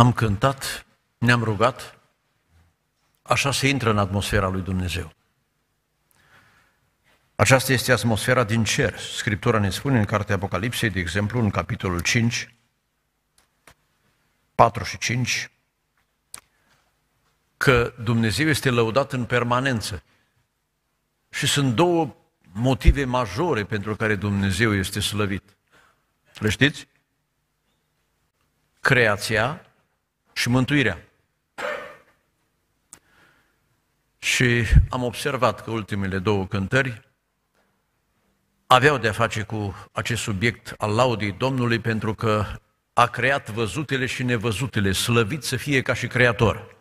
Am cântat, ne-am rugat, așa se intră în atmosfera lui Dumnezeu. Aceasta este atmosfera din cer. Scriptura ne spune în Cartea Apocalipsei, de exemplu, în capitolul 5, 4 și 5, că Dumnezeu este lăudat în permanență. Și sunt două motive majore pentru care Dumnezeu este slăvit. Le știți? Creația și mântuirea. Și am observat că ultimele două cântări aveau de-a face cu acest subiect al laudii Domnului pentru că a creat văzutele și nevăzutele, slăvit să fie ca și creator.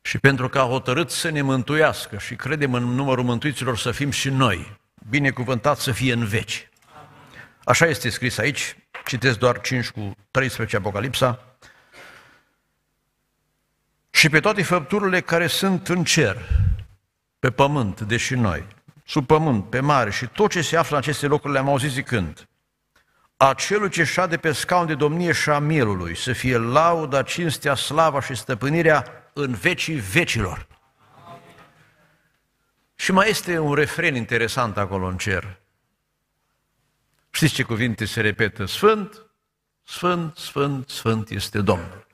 Și pentru că a hotărât să ne mântuiască și credem în numărul mântuiților să fim și noi, binecuvântat să fie în veci. Așa este scris aici, citesc doar 5 cu 13 Apocalipsa, și pe toate făpturile care sunt în cer, pe pământ, deși noi, sub pământ, pe mare și tot ce se află în aceste locuri le-am auzit zicând, acelul ce șade pe scaun de domnie și a mielului, să fie lauda, cinstea, slava și stăpânirea în vecii vecilor. Și mai este un refren interesant acolo în cer. Știți ce cuvinte se repetă? Sfânt, Sfânt, Sfânt, Sfânt este Domnul.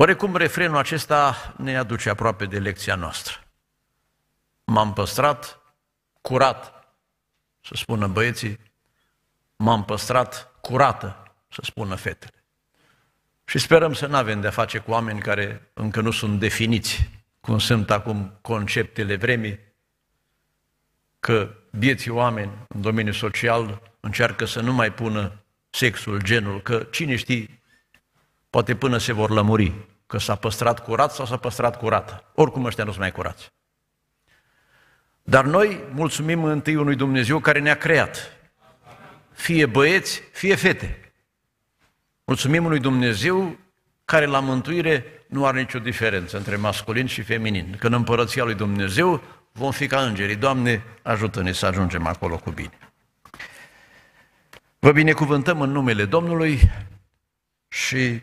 Orecum refrenul acesta ne aduce aproape de lecția noastră. M-am păstrat curat, să spună băieții, m-am păstrat curată, să spună fetele. Și sperăm să nu avem de-a face cu oameni care încă nu sunt definiți, cum sunt acum conceptele vremii, că vieții oameni în domeniul social încearcă să nu mai pună sexul, genul, că cine știe Poate până se vor lămuri că s-a păstrat curat sau s-a păstrat curată. Oricum ăștia nu sunt mai curați. Dar noi mulțumim întâi unui Dumnezeu care ne-a creat. Fie băieți, fie fete. Mulțumim unui Dumnezeu care la mântuire nu are nicio diferență între masculin și feminin. Când în împărăția lui Dumnezeu vom fi ca îngerii. Doamne, ajută-ne să ajungem acolo cu bine. Vă binecuvântăm în numele Domnului și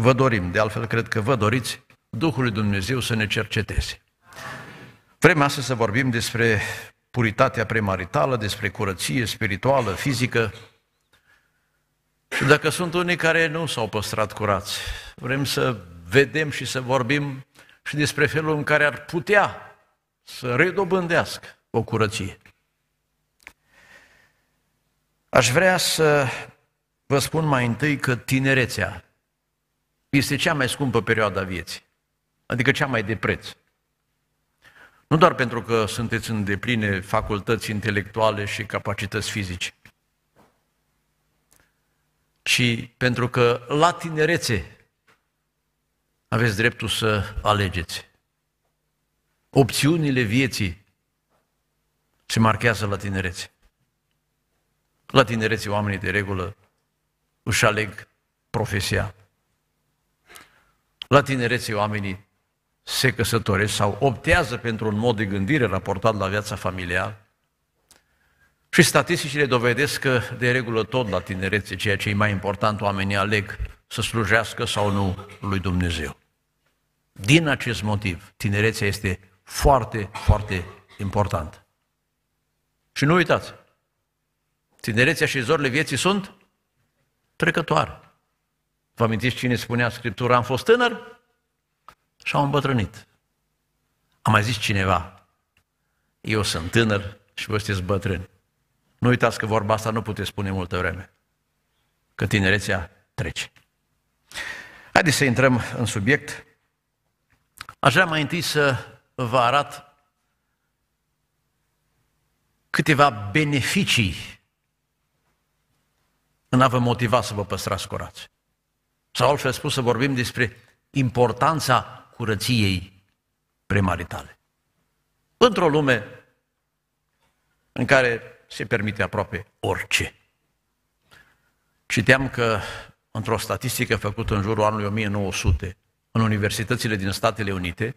vă dorim, de altfel cred că vă doriți, Duhul lui Dumnezeu să ne cerceteze. Vrem astăzi să vorbim despre puritatea premaritală, despre curăție spirituală, fizică. Și dacă sunt unii care nu s-au păstrat curați, vrem să vedem și să vorbim și despre felul în care ar putea să redobândească o curăție. Aș vrea să vă spun mai întâi că tinerețea este cea mai scumpă perioadă a vieții, adică cea mai de preț. Nu doar pentru că sunteți în depline facultăți intelectuale și capacități fizice, ci pentru că la tinerețe aveți dreptul să alegeți. Opțiunile vieții se marchează la tinerețe. La tinerețe oamenii de regulă își aleg profesia. La tinerețe oamenii se căsătoresc sau optează pentru un mod de gândire raportat la viața familială. Și statisticile dovedesc că, de regulă, tot la tinerețe, ceea ce e mai important, oamenii aleg să slujească sau nu lui Dumnezeu. Din acest motiv, tinerețea este foarte, foarte importantă. Și nu uitați, tinerețea și zorile vieții sunt trecătoare. Vă amintiți cine spunea Scriptura? Am fost tânăr și am îmbătrânit. A mai zis cineva, eu sunt tânăr și voi sunteți bătrâni. Nu uitați că vorba asta nu puteți spune multă vreme, că tinerețea trece. Haideți să intrăm în subiect. Aș vrea mai întâi să vă arăt câteva beneficii în a vă motiva să vă păstrați curați. Sau altfel spus să vorbim despre importanța curăției premaritale. Într-o lume în care se permite aproape orice. Citeam că într-o statistică făcută în jurul anului 1900 în universitățile din Statele Unite,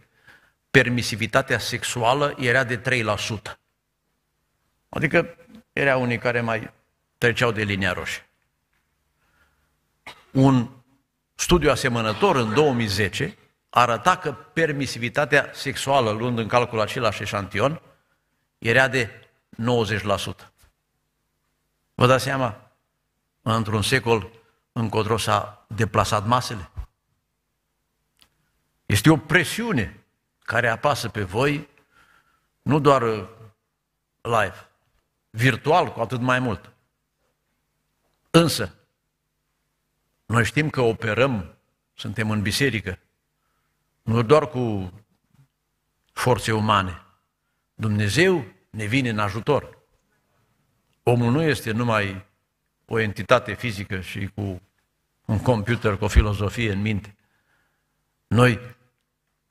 permisivitatea sexuală era de 3%. Adică erau unii care mai treceau de linia roșie. Un studiu asemănător în 2010 arăta că permisivitatea sexuală, luând în calcul același eșantion, era de 90%. Vă dați seama? Într-un secol încotro s-a deplasat masele. Este o presiune care apasă pe voi, nu doar uh, live, virtual cu atât mai mult. Însă, noi știm că operăm, suntem în biserică, nu doar cu forțe umane. Dumnezeu ne vine în ajutor. Omul nu este numai o entitate fizică și cu un computer, cu o filozofie în minte. Noi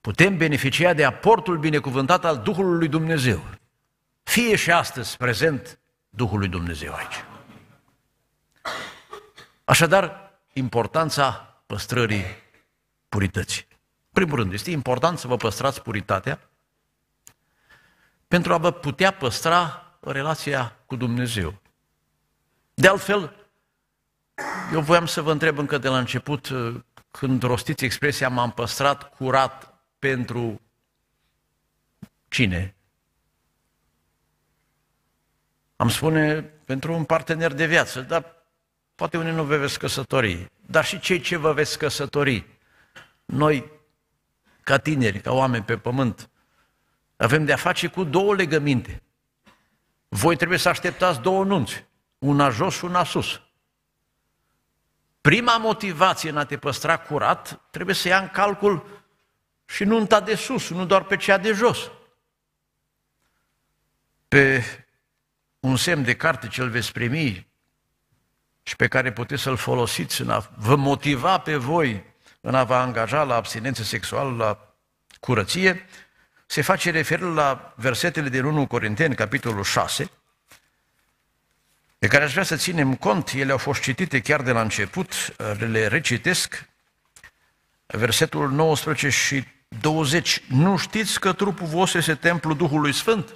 putem beneficia de aportul binecuvântat al Duhului lui Dumnezeu. Fie și astăzi prezent Duhul lui Dumnezeu aici. Așadar, importanța păstrării purității. În primul rând, este important să vă păstrați puritatea pentru a vă putea păstra relația cu Dumnezeu. De altfel, eu voiam să vă întreb încă de la început, când rostiți expresia m-am păstrat curat pentru cine? Am spune pentru un partener de viață, dar poate unii nu vă veți căsători, dar și cei ce vă veți căsători. Noi, ca tineri, ca oameni pe pământ, avem de-a face cu două legăminte. Voi trebuie să așteptați două nunți, una jos și una sus. Prima motivație în a te păstra curat trebuie să ia în calcul și nunta de sus, nu doar pe cea de jos. Pe un semn de carte ce îl veți primi și pe care puteți să-l folosiți în a vă motiva pe voi în a vă angaja la abstinență sexuală, la curăție, se face referire la versetele din 1 Corinteni, capitolul 6, de care aș vrea să ținem cont, ele au fost citite chiar de la început, le recitesc, versetul 19 și 20. Nu știți că trupul vostru este templul Duhului Sfânt?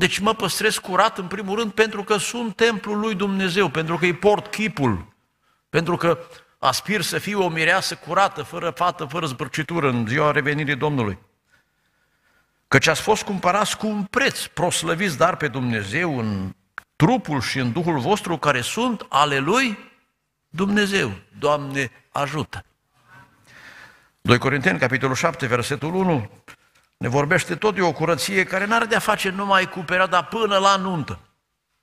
Deci mă păstrez curat în primul rând pentru că sunt templul lui Dumnezeu, pentru că îi port chipul, pentru că aspir să fiu o mireasă curată, fără fată, fără zbârcitură în ziua revenirii Domnului. Căci ați fost cumpărați cu un preț, proslăviți dar pe Dumnezeu în trupul și în Duhul vostru care sunt ale Lui Dumnezeu. Doamne, ajută! 2 Corinteni, capitolul 7, versetul 1, ne vorbește tot de o curăție care n-are de-a face numai cu perioada până la nuntă.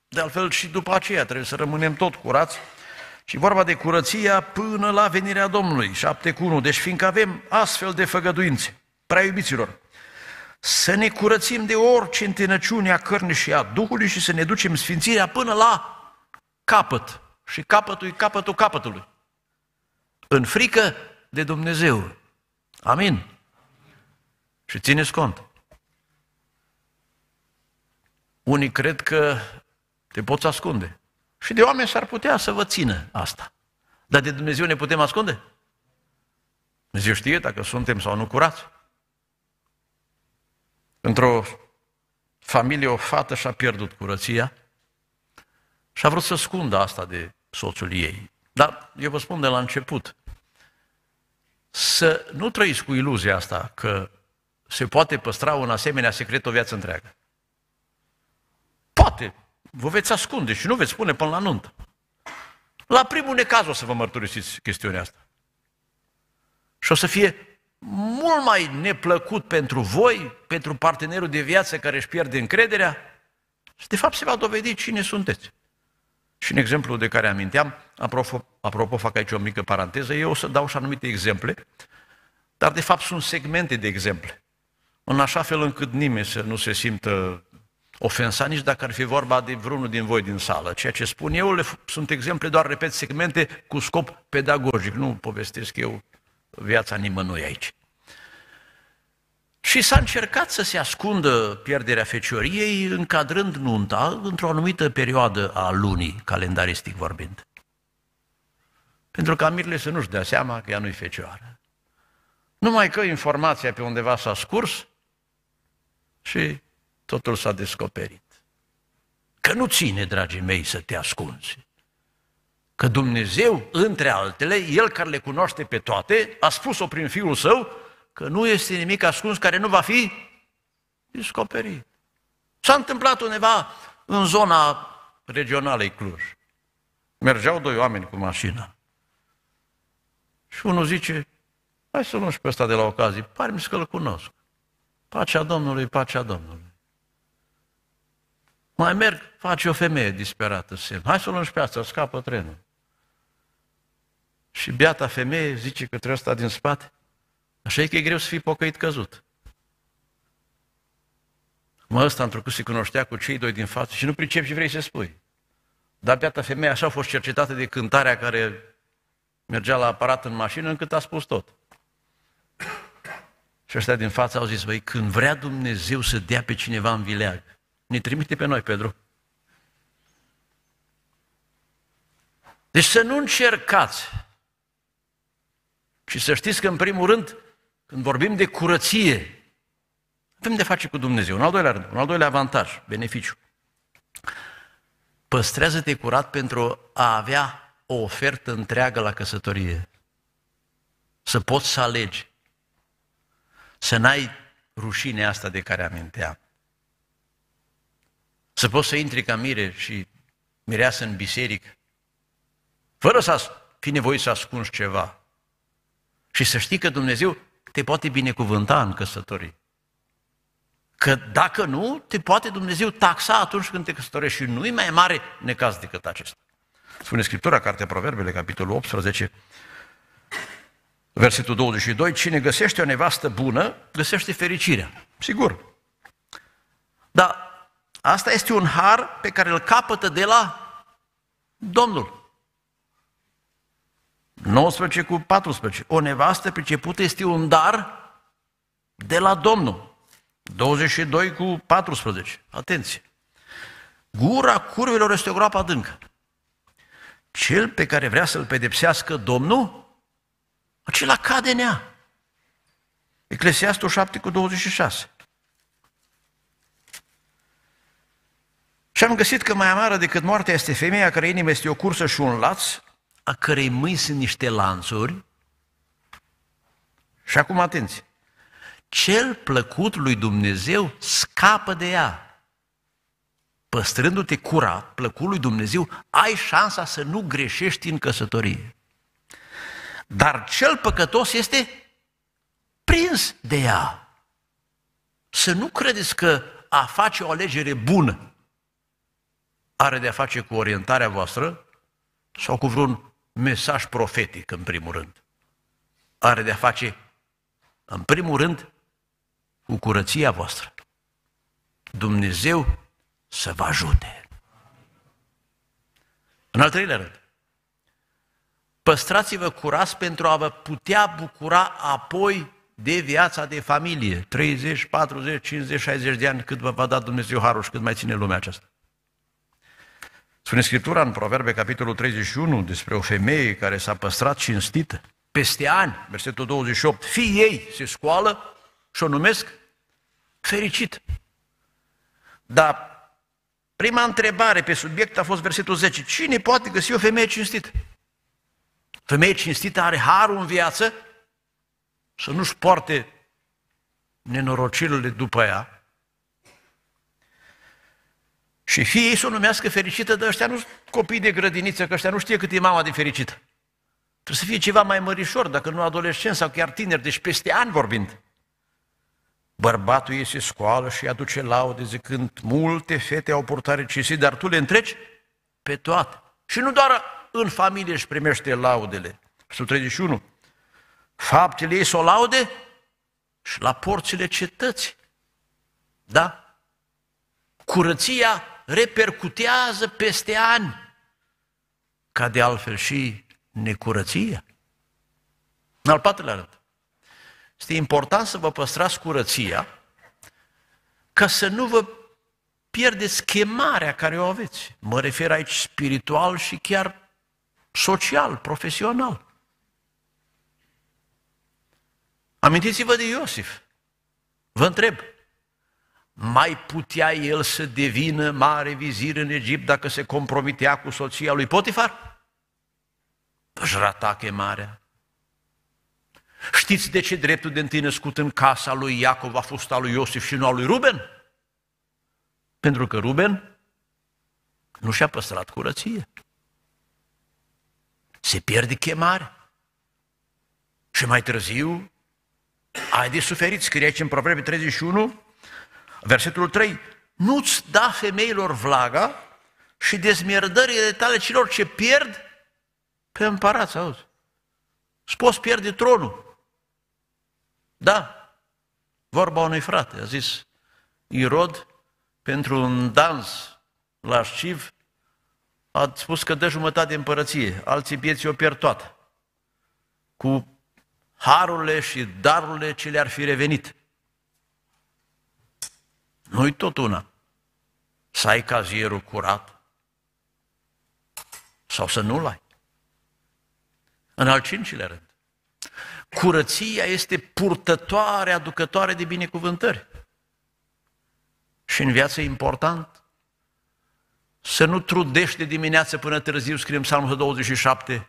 De altfel și după aceea trebuie să rămânem tot curați. Și vorba de curăția până la venirea Domnului, 7 cu 1. Deci fiindcă avem astfel de făgăduințe, prea iubiților, să ne curățim de orice întinăciune a cărnii și a Duhului și să ne ducem sfințirea până la capăt. Și capătul e capătul capătului. În frică de Dumnezeu. Amin. Și țineți cont. Unii cred că te poți ascunde. Și de oameni s-ar putea să vă țină asta. Dar de Dumnezeu ne putem ascunde? Dumnezeu știe dacă suntem sau nu curați. Într-o familie, o fată și-a pierdut curăția și a vrut să scundă asta de soțul ei. Dar eu vă spun de la început, să nu trăiți cu iluzia asta că se poate păstra un asemenea secret o viață întreagă. Poate, vă veți ascunde și nu veți spune până la nuntă. La primul necaz o să vă mărturisiți chestiunea asta. Și o să fie mult mai neplăcut pentru voi, pentru partenerul de viață care își pierde încrederea și de fapt se va dovedi cine sunteți. Și în exemplu de care aminteam, apropo, apropo fac aici o mică paranteză, eu o să dau și anumite exemple, dar de fapt sunt segmente de exemple, în așa fel încât nimeni să nu se simtă ofensat, nici dacă ar fi vorba de vreunul din voi din sală. Ceea ce spun eu le, sunt exemple, doar repet, segmente cu scop pedagogic, nu povestesc eu viața nimănui aici. Și s-a încercat să se ascundă pierderea fecioriei, încadrând nunta într-o anumită perioadă a lunii, calendaristic vorbind. Pentru ca mirile să nu-și dea seama că ea nu-i fecioară. Numai că informația pe undeva s-a scurs și totul s-a descoperit. Că nu ține, dragii mei, să te ascunzi. că Dumnezeu, între altele, El care le cunoaște pe toate, a spus-o prin Fiul Său, că nu este nimic ascuns care nu va fi descoperit. S-a întâmplat undeva în zona regională Cluj. Mergeau doi oameni cu mașina. Și unul zice, hai să luăm și pe ăsta de la ocazie, pare mi că-l cunosc. Pacea Domnului, pacea Domnului. Mai merg, face o femeie disperată semn. Hai să luăm și pe asta, scapă trenul. Și beata femeie zice către ăsta din spate, așa e că e greu să fii pocăit căzut. Mă, ăsta, întrucât se cunoștea cu cei doi din față și nu pricep ce vrei să spui. Dar beata femeie așa a fost cercetată de cântarea care mergea la aparat în mașină, încât a spus tot. Și ăștia din față au zis, băi, când vrea Dumnezeu să dea pe cineva în vileag, ne trimite pe noi, Pedro. Deci să nu încercați. Și să știți că, în primul rând, când vorbim de curăție, avem de face cu Dumnezeu. Un al doilea rând, un al doilea avantaj, beneficiu. Păstrează-te curat pentru a avea o ofertă întreagă la căsătorie. Să poți să alegi. Să n-ai rușinea asta de care aminteam. Să poți să intri ca mire și mireasă în biserică, fără să fi nevoie să ascunzi ceva. Și să știi că Dumnezeu te poate binecuvânta în căsătorie. Că dacă nu, te poate Dumnezeu taxa atunci când te căsătorești și nu-i mai mare necaz decât acesta. Spune Scriptura, Cartea Proverbele, capitolul 18, versetul 22, cine găsește o nevastă bună, găsește fericirea. Sigur. Dar asta este un har pe care îl capătă de la Domnul. 19 cu 14. O nevastă pricepută este un dar de la Domnul. 22 cu 14. Atenție! Gura curvelor este o groapă adâncă. Cel pe care vrea să-l pedepsească Domnul, acela cade în ea. Eclesiastul 7 cu 26. Și am găsit că mai amară decât moartea este femeia care inimă este o cursă și un laț, a cărei mâini sunt niște lanțuri. Și acum atenție cel plăcut lui Dumnezeu scapă de ea. Păstrându-te curat, plăcut lui Dumnezeu, ai șansa să nu greșești în căsătorie. Dar cel păcătos este prins de ea. Să nu credeți că a face o alegere bună are de a face cu orientarea voastră sau cu vreun mesaj profetic, în primul rând. Are de a face, în primul rând, cu curăția voastră. Dumnezeu să vă ajute. În al treilea rând, păstrați-vă curați pentru a vă putea bucura apoi de viața de familie, 30, 40, 50, 60 de ani, cât vă va da Dumnezeu harul și cât mai ține lumea aceasta. Spune Scriptura în Proverbe, capitolul 31, despre o femeie care s-a păstrat cinstită peste ani, versetul 28, fii ei se scoală și o numesc fericit. Dar prima întrebare pe subiect a fost versetul 10. Cine poate găsi o femeie cinstită? Femeie cinstită are harul în viață să nu-și poarte nenorocirile după ea. Și fiii să o numească fericită, dar ăștia nu copii de grădiniță, că ăștia nu știe cât e mama de fericită. Trebuie să fie ceva mai mărișor, dacă nu adolescent sau chiar tineri, deci peste ani vorbind. Bărbatul ei se scoală și aduce laude zicând, multe fete au purtare cinsit, dar tu le întreci pe toate. Și nu doar în familie își primește laudele. Versetul 31. Faptele ei sunt laude și la porțile cetății. Da? Curăția repercutează peste ani, ca de altfel și necurăția. În al patrulea rând, este important să vă păstrați curăția ca să nu vă pierdeți chemarea care o aveți. Mă refer aici spiritual și chiar social, profesional. Amintiți-vă de Iosif. Vă întreb, mai putea el să devină mare vizir în Egipt dacă se compromitea cu soția lui Potifar? își rata chemarea. Știți de ce dreptul de întâi născut în casa lui Iacov a fost al lui Iosif și nu al lui Ruben? Pentru că Ruben nu și-a păstrat curăție. Se pierde chemarea. Și mai târziu ai de suferit, scrie aici în Proverbe 31, versetul 3, nu-ți da femeilor vlaga și dezmierdările tale celor ce pierd pe împărați, auzi. Îți poți pierde tronul. Da, vorba unui frate, a zis Irod, pentru un dans la Șciv, a spus că dă jumătate de împărăție, alții vieții o pierd toată. Cu harurile și darurile ce le-ar fi revenit. Nu-i tot una. Să ai cazierul curat sau să nu-l ai. În al cincilea rând, curăția este purtătoare, aducătoare de binecuvântări. Și în viață e important să nu trudești de dimineață până târziu, scriem Psalmul 27,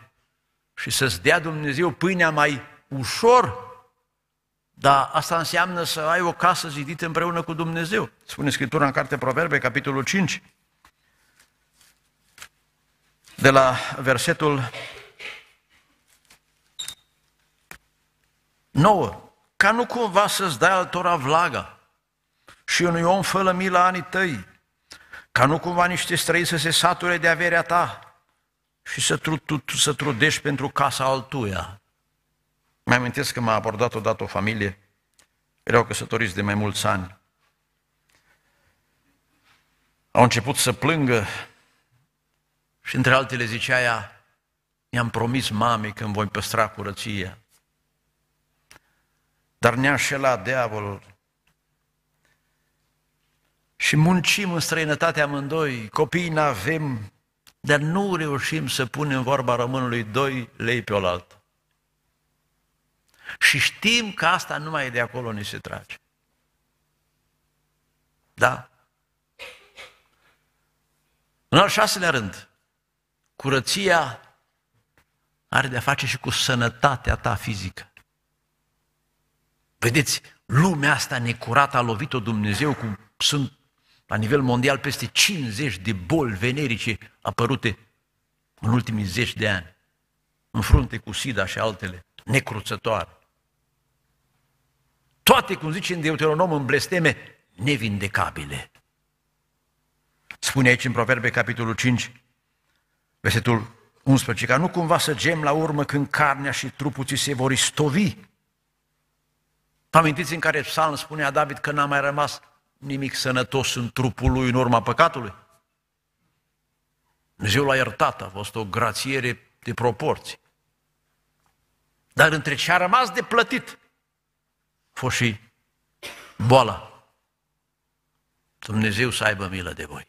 și să-ți dea Dumnezeu pâinea mai ușor, dar asta înseamnă să ai o casă zidită împreună cu Dumnezeu. Spune Scriptura în Cartea Proverbe, capitolul 5, de la versetul 9. Ca nu cumva să-ți dai altora vlaga și unui om fără milă anii tăi, ca nu cumva niște străini să se sature de averea ta și să, tru, tu, să trudești pentru casa altuia. Mai amintesc că m-a abordat odată o familie, erau căsătoriți de mai mulți ani. Au început să plângă și între altele zicea ea, i-am promis mamei că îmi voi păstra curăția. Dar ne-a înșelat diavolul. Și muncim în străinătate amândoi, copiii n-avem, dar nu reușim să punem vorba românului doi lei pe oaltă. Și știm că asta numai e de acolo ni se trage. Da? În al șaselea rând, curăția are de-a face și cu sănătatea ta fizică. Vedeți, lumea asta necurată a lovit-o Dumnezeu cu, sunt la nivel mondial peste 50 de boli venerice apărute în ultimii zeci de ani, în frunte cu SIDA și altele, necruțătoare. Toate, cum zice în Deuteronom, în blesteme, nevindecabile. Spune aici în Proverbe, capitolul 5, versetul 11, ca nu cumva să gem la urmă când carnea și trupul ți se vor istovi. Amintiți în care psalm spunea David că n-a mai rămas nimic sănătos în trupul lui în urma păcatului? Dumnezeu l-a iertat, a fost o grațiere de proporții. Dar între ce a rămas de plătit fost și boala. Dumnezeu să aibă milă de voi.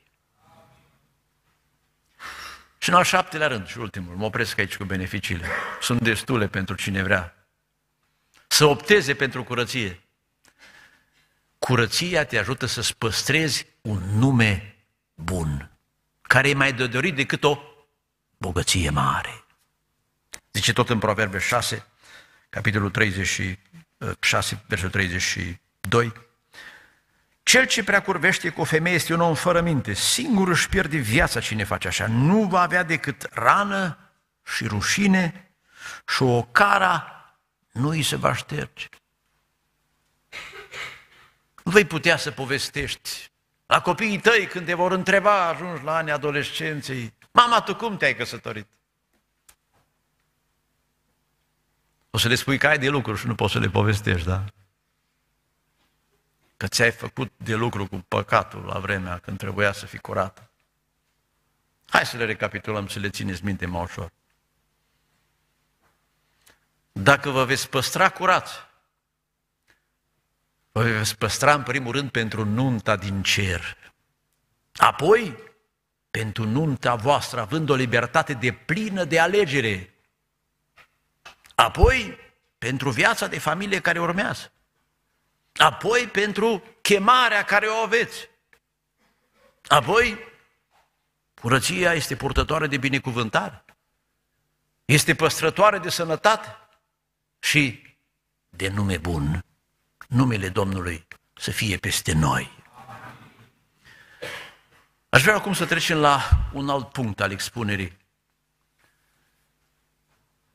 Și în al șaptelea rând, și ultimul, mă opresc aici cu beneficiile. Sunt destule pentru cine vrea. Să opteze pentru curăție. Curăția te ajută să-ți păstrezi un nume bun, care e mai de dorit decât o bogăție mare. Zice tot în Proverbe 6, capitolul 30 6, versetul 32. Cel ce prea curvește cu o femeie este un om fără minte. Singur își pierde viața cine face așa. Nu va avea decât rană și rușine și o cara nu îi se va șterge. Nu vei putea să povestești la copiii tăi când te vor întreba, ajungi la anii adolescenței, mama, tu cum te-ai căsătorit? O să le spui că ai de lucru și nu poți să le povestești, da? Că ți-ai făcut de lucru cu păcatul la vremea când trebuia să fii curat. Hai să le recapitulăm, să le țineți minte mai ușor. Dacă vă veți păstra curați, vă veți păstra în primul rând pentru nunta din cer. Apoi, pentru nunta voastră, având o libertate de plină de alegere, Apoi, pentru viața de familie care urmează. Apoi, pentru chemarea care o aveți. Apoi, curăția este purtătoare de binecuvântare. este păstrătoare de sănătate și de nume bun. Numele Domnului să fie peste noi. Aș vrea acum să trecem la un alt punct al expunerii.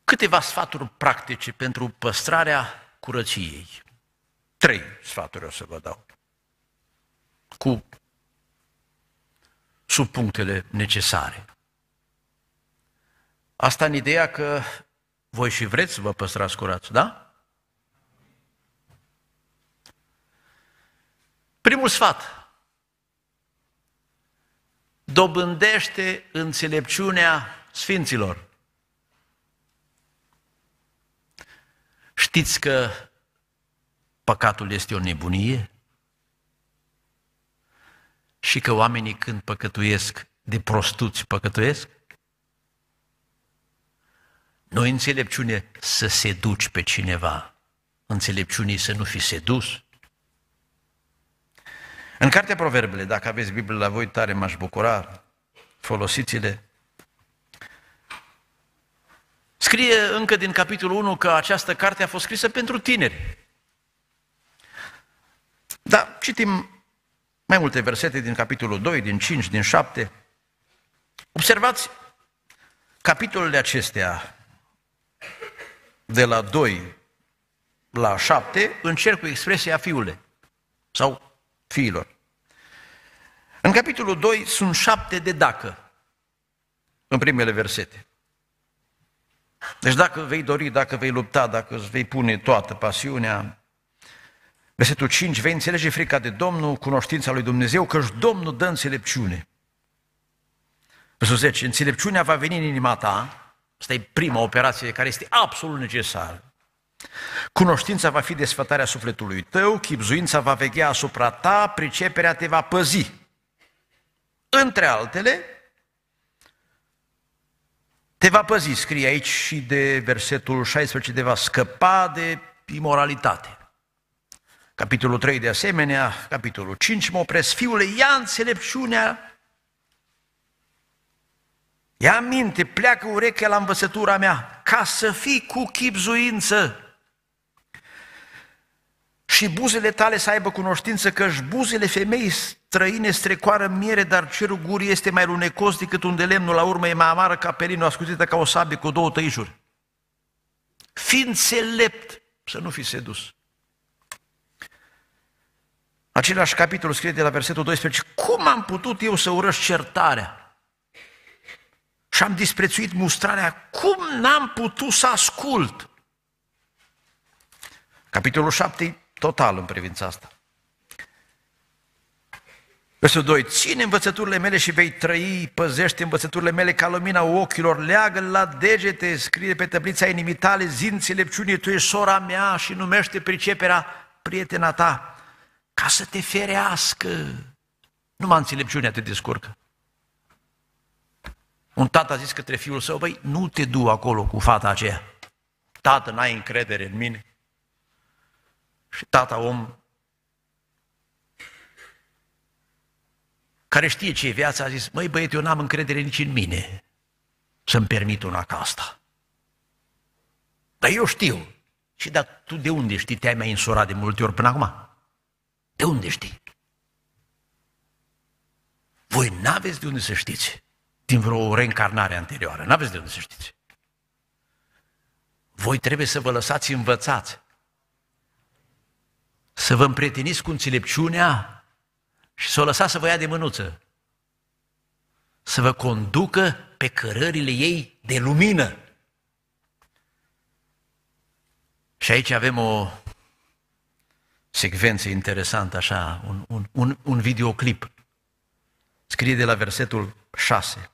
Câteva sfaturi practice pentru păstrarea curăției. Trei sfaturi o să vă dau. Cu subpunctele necesare. Asta în ideea că voi și vreți să vă păstrați curați, da? Primul sfat. Dobândește înțelepciunea Sfinților. Știți că păcatul este o nebunie? Și că oamenii când păcătuiesc, de prostuți păcătuiesc? Nu înțelepciune să seduci pe cineva, înțelepciunii să nu fi sedus. În Cartea Proverbele, dacă aveți Biblie la voi, tare m-aș bucura, folosiți-le. Scrie încă din capitolul 1 că această carte a fost scrisă pentru tineri. Da, citim mai multe versete din capitolul 2, din 5, din 7. Observați capitolele acestea de la 2 la 7 încerc cu expresia fiule sau fiilor. În capitolul 2 sunt șapte de dacă în primele versete. Deci dacă vei dori, dacă vei lupta, dacă îți vei pune toată pasiunea, versetul 5, vei înțelege frica de Domnul, cunoștința lui Dumnezeu, căci Domnul dă înțelepciune. Versetul 10, înțelepciunea va veni în inima ta, Asta e prima operație care este absolut necesară. Cunoștința va fi desfătarea sufletului tău, chipzuința va veghea asupra ta, priceperea te va păzi. Între altele, te va păzi, scrie aici și de versetul 16, te va scăpa de imoralitate. Capitolul 3 de asemenea, capitolul 5, mă opresc, fiule, ia înțelepciunea Ia minte, pleacă urechea la învățătura mea, ca să fii cu chipzuință. Și buzele tale să aibă cunoștință că buzele femeii străine strecoară miere, dar cerul gurii este mai lunecos decât un de lemnul, la urmă e mai amară ca perinul, ascuțită ca o sabie cu două tăișuri. Fii înțelept să nu fi sedus. Același capitol scrie de la versetul 12, cum am putut eu să urăș certarea? și am disprețuit mustrarea, cum n-am putut să ascult? Capitolul 7 total în privința asta. Versetul 2. Ține învățăturile mele și vei trăi, păzește învățăturile mele ca lumina ochilor, leagă la degete, scrie pe tăblița inimii tale, zi înțelepciune, tu ești sora mea și numește priceperea prietena ta, ca să te ferească. Numai înțelepciunea te descurcă. Un tată a zis către fiul său, băi, nu te du acolo cu fata aceea. Tată, n-ai încredere în mine. Și tata om care știe ce e viața, a zis, măi băiete, eu n-am încredere nici în mine să-mi permit una ca asta. Dar eu știu. Și dar tu de unde știi? Te-ai mai însurat de multe ori până acum? De unde știi? Voi n-aveți de unde să știți din vreo reîncarnare anterioară. N-aveți de unde să știți. Voi trebuie să vă lăsați învățați. Să vă împrieteniți cu înțelepciunea și să o lăsați să vă ia de mânuță. Să vă conducă pe cărările ei de lumină. Și aici avem o secvență interesantă, așa, un, un, un, un videoclip. Scrie de la versetul 6.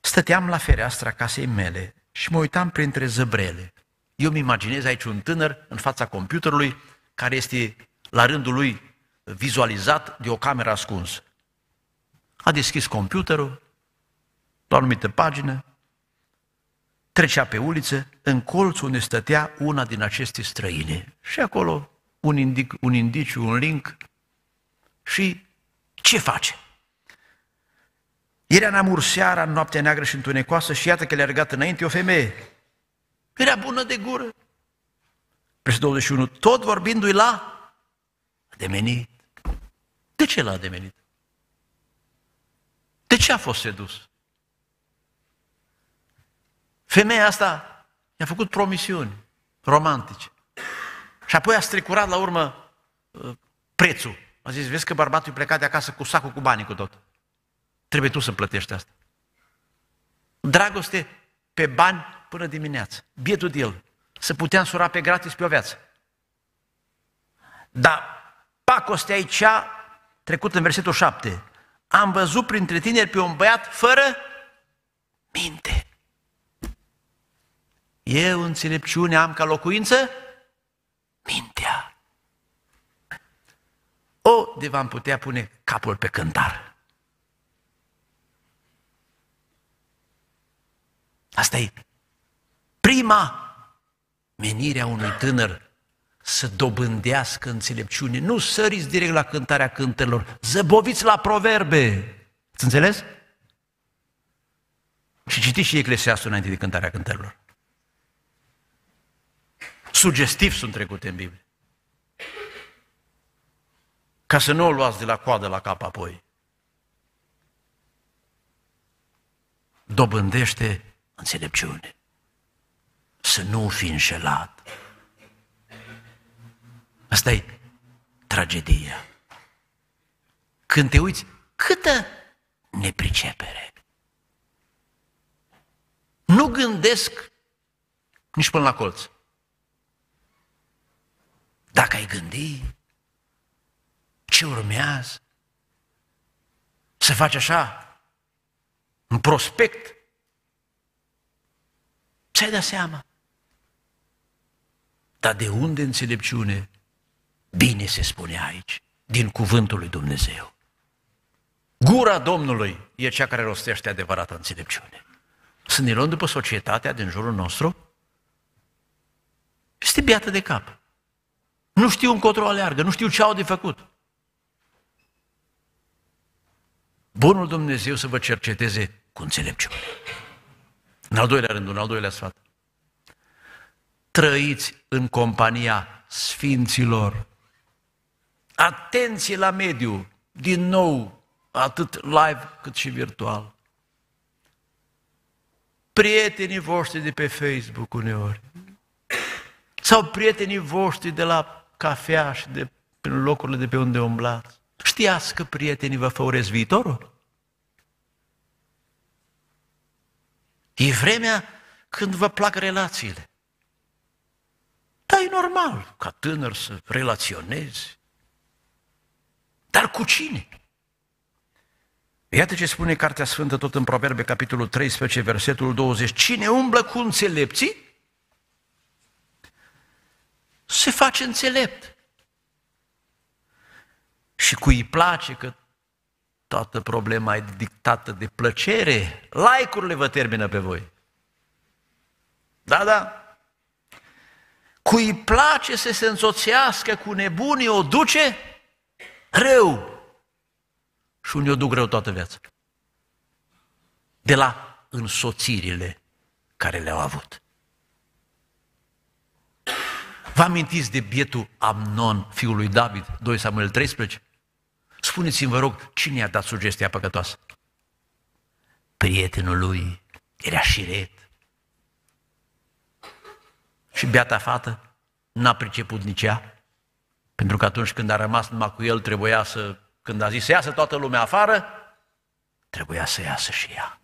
Stăteam la fereastra casei mele și mă uitam printre zăbrele. Eu îmi imaginez aici un tânăr în fața computerului care este la rândul lui vizualizat de o cameră ascunsă. A deschis computerul, la o anumită pagină, trecea pe uliță, în colț unde stătea una din aceste străine. Și acolo un, indic, un indiciu, un link și ce face? Era Namur seara, în noaptea neagră și întunecoasă și iată că le-a regat înainte o femeie. Era bună de gură. Versetul 21, tot vorbindu-i la ademenit. De ce l-a ademenit? De ce a fost sedus? Femeia asta i-a făcut promisiuni romantice. Și apoi a strecurat la urmă uh, prețul. A zis, vezi că bărbatul e plecat de acasă cu sacul cu banii cu tot. Trebuie tu să plătești asta. Dragoste pe bani până dimineață. Bietul de el. Să putea însura pe gratis pe o viață. Dar pacostea aici a trecut în versetul 7. Am văzut printre tineri pe un băiat fără minte. Eu înțelepciune am ca locuință mintea. O, de v-am putea pune capul pe cântar. Asta e prima menire a unui tânăr să dobândească înțelepciune. Nu săriți direct la cântarea cântărilor, zăboviți la proverbe. Ați înțeles? Și citiți și Eclesiastul înainte de cântarea cântărilor. Sugestiv sunt trecute în Biblie. Ca să nu o luați de la coadă la cap apoi. Dobândește înțelepciune. Să nu fi înșelat. Asta e tragedia. Când te uiți, câtă nepricepere. Nu gândesc nici până la colț. Dacă ai gândi ce urmează, să faci așa, un prospect, ți-ai dat seama. Dar de unde înțelepciune? Bine se spune aici, din cuvântul lui Dumnezeu. Gura Domnului e cea care rostește adevărata înțelepciune. Să ne luăm după societatea din jurul nostru? Este biată de cap. Nu știu încotro aleargă, nu știu ce au de făcut. Bunul Dumnezeu să vă cerceteze cu înțelepciune. În al doilea rând, un al doilea sfat. Trăiți în compania sfinților. Atenție la mediu, din nou, atât live cât și virtual. Prietenii voștri de pe Facebook uneori, sau prietenii voștri de la cafea și de prin locurile de pe unde umblați. Știați că prietenii vă făuresc viitorul? E vremea când vă plac relațiile. Dar e normal ca tânăr să relaționezi. Dar cu cine? Iată ce spune Cartea Sfântă tot în Proverbe, capitolul 13, versetul 20. Cine umblă cu înțelepții, se face înțelept. Și cui îi place că toată problema e dictată de plăcere, like-urile vă termină pe voi. Da, da. Cui îi place să se însoțească cu nebunii, o duce rău. Și unii o duc rău toată viața. De la însoțirile care le-au avut. Vă amintiți de bietul Amnon, fiul lui David, 2 Samuel 13? Spuneți-mi, vă rog, cine i-a dat sugestia păcătoasă? Prietenul lui era șiret. Și beata fată n-a priceput nici ea, pentru că atunci când a rămas numai cu el, trebuia să, când a zis să iasă toată lumea afară, trebuia să iasă și ea.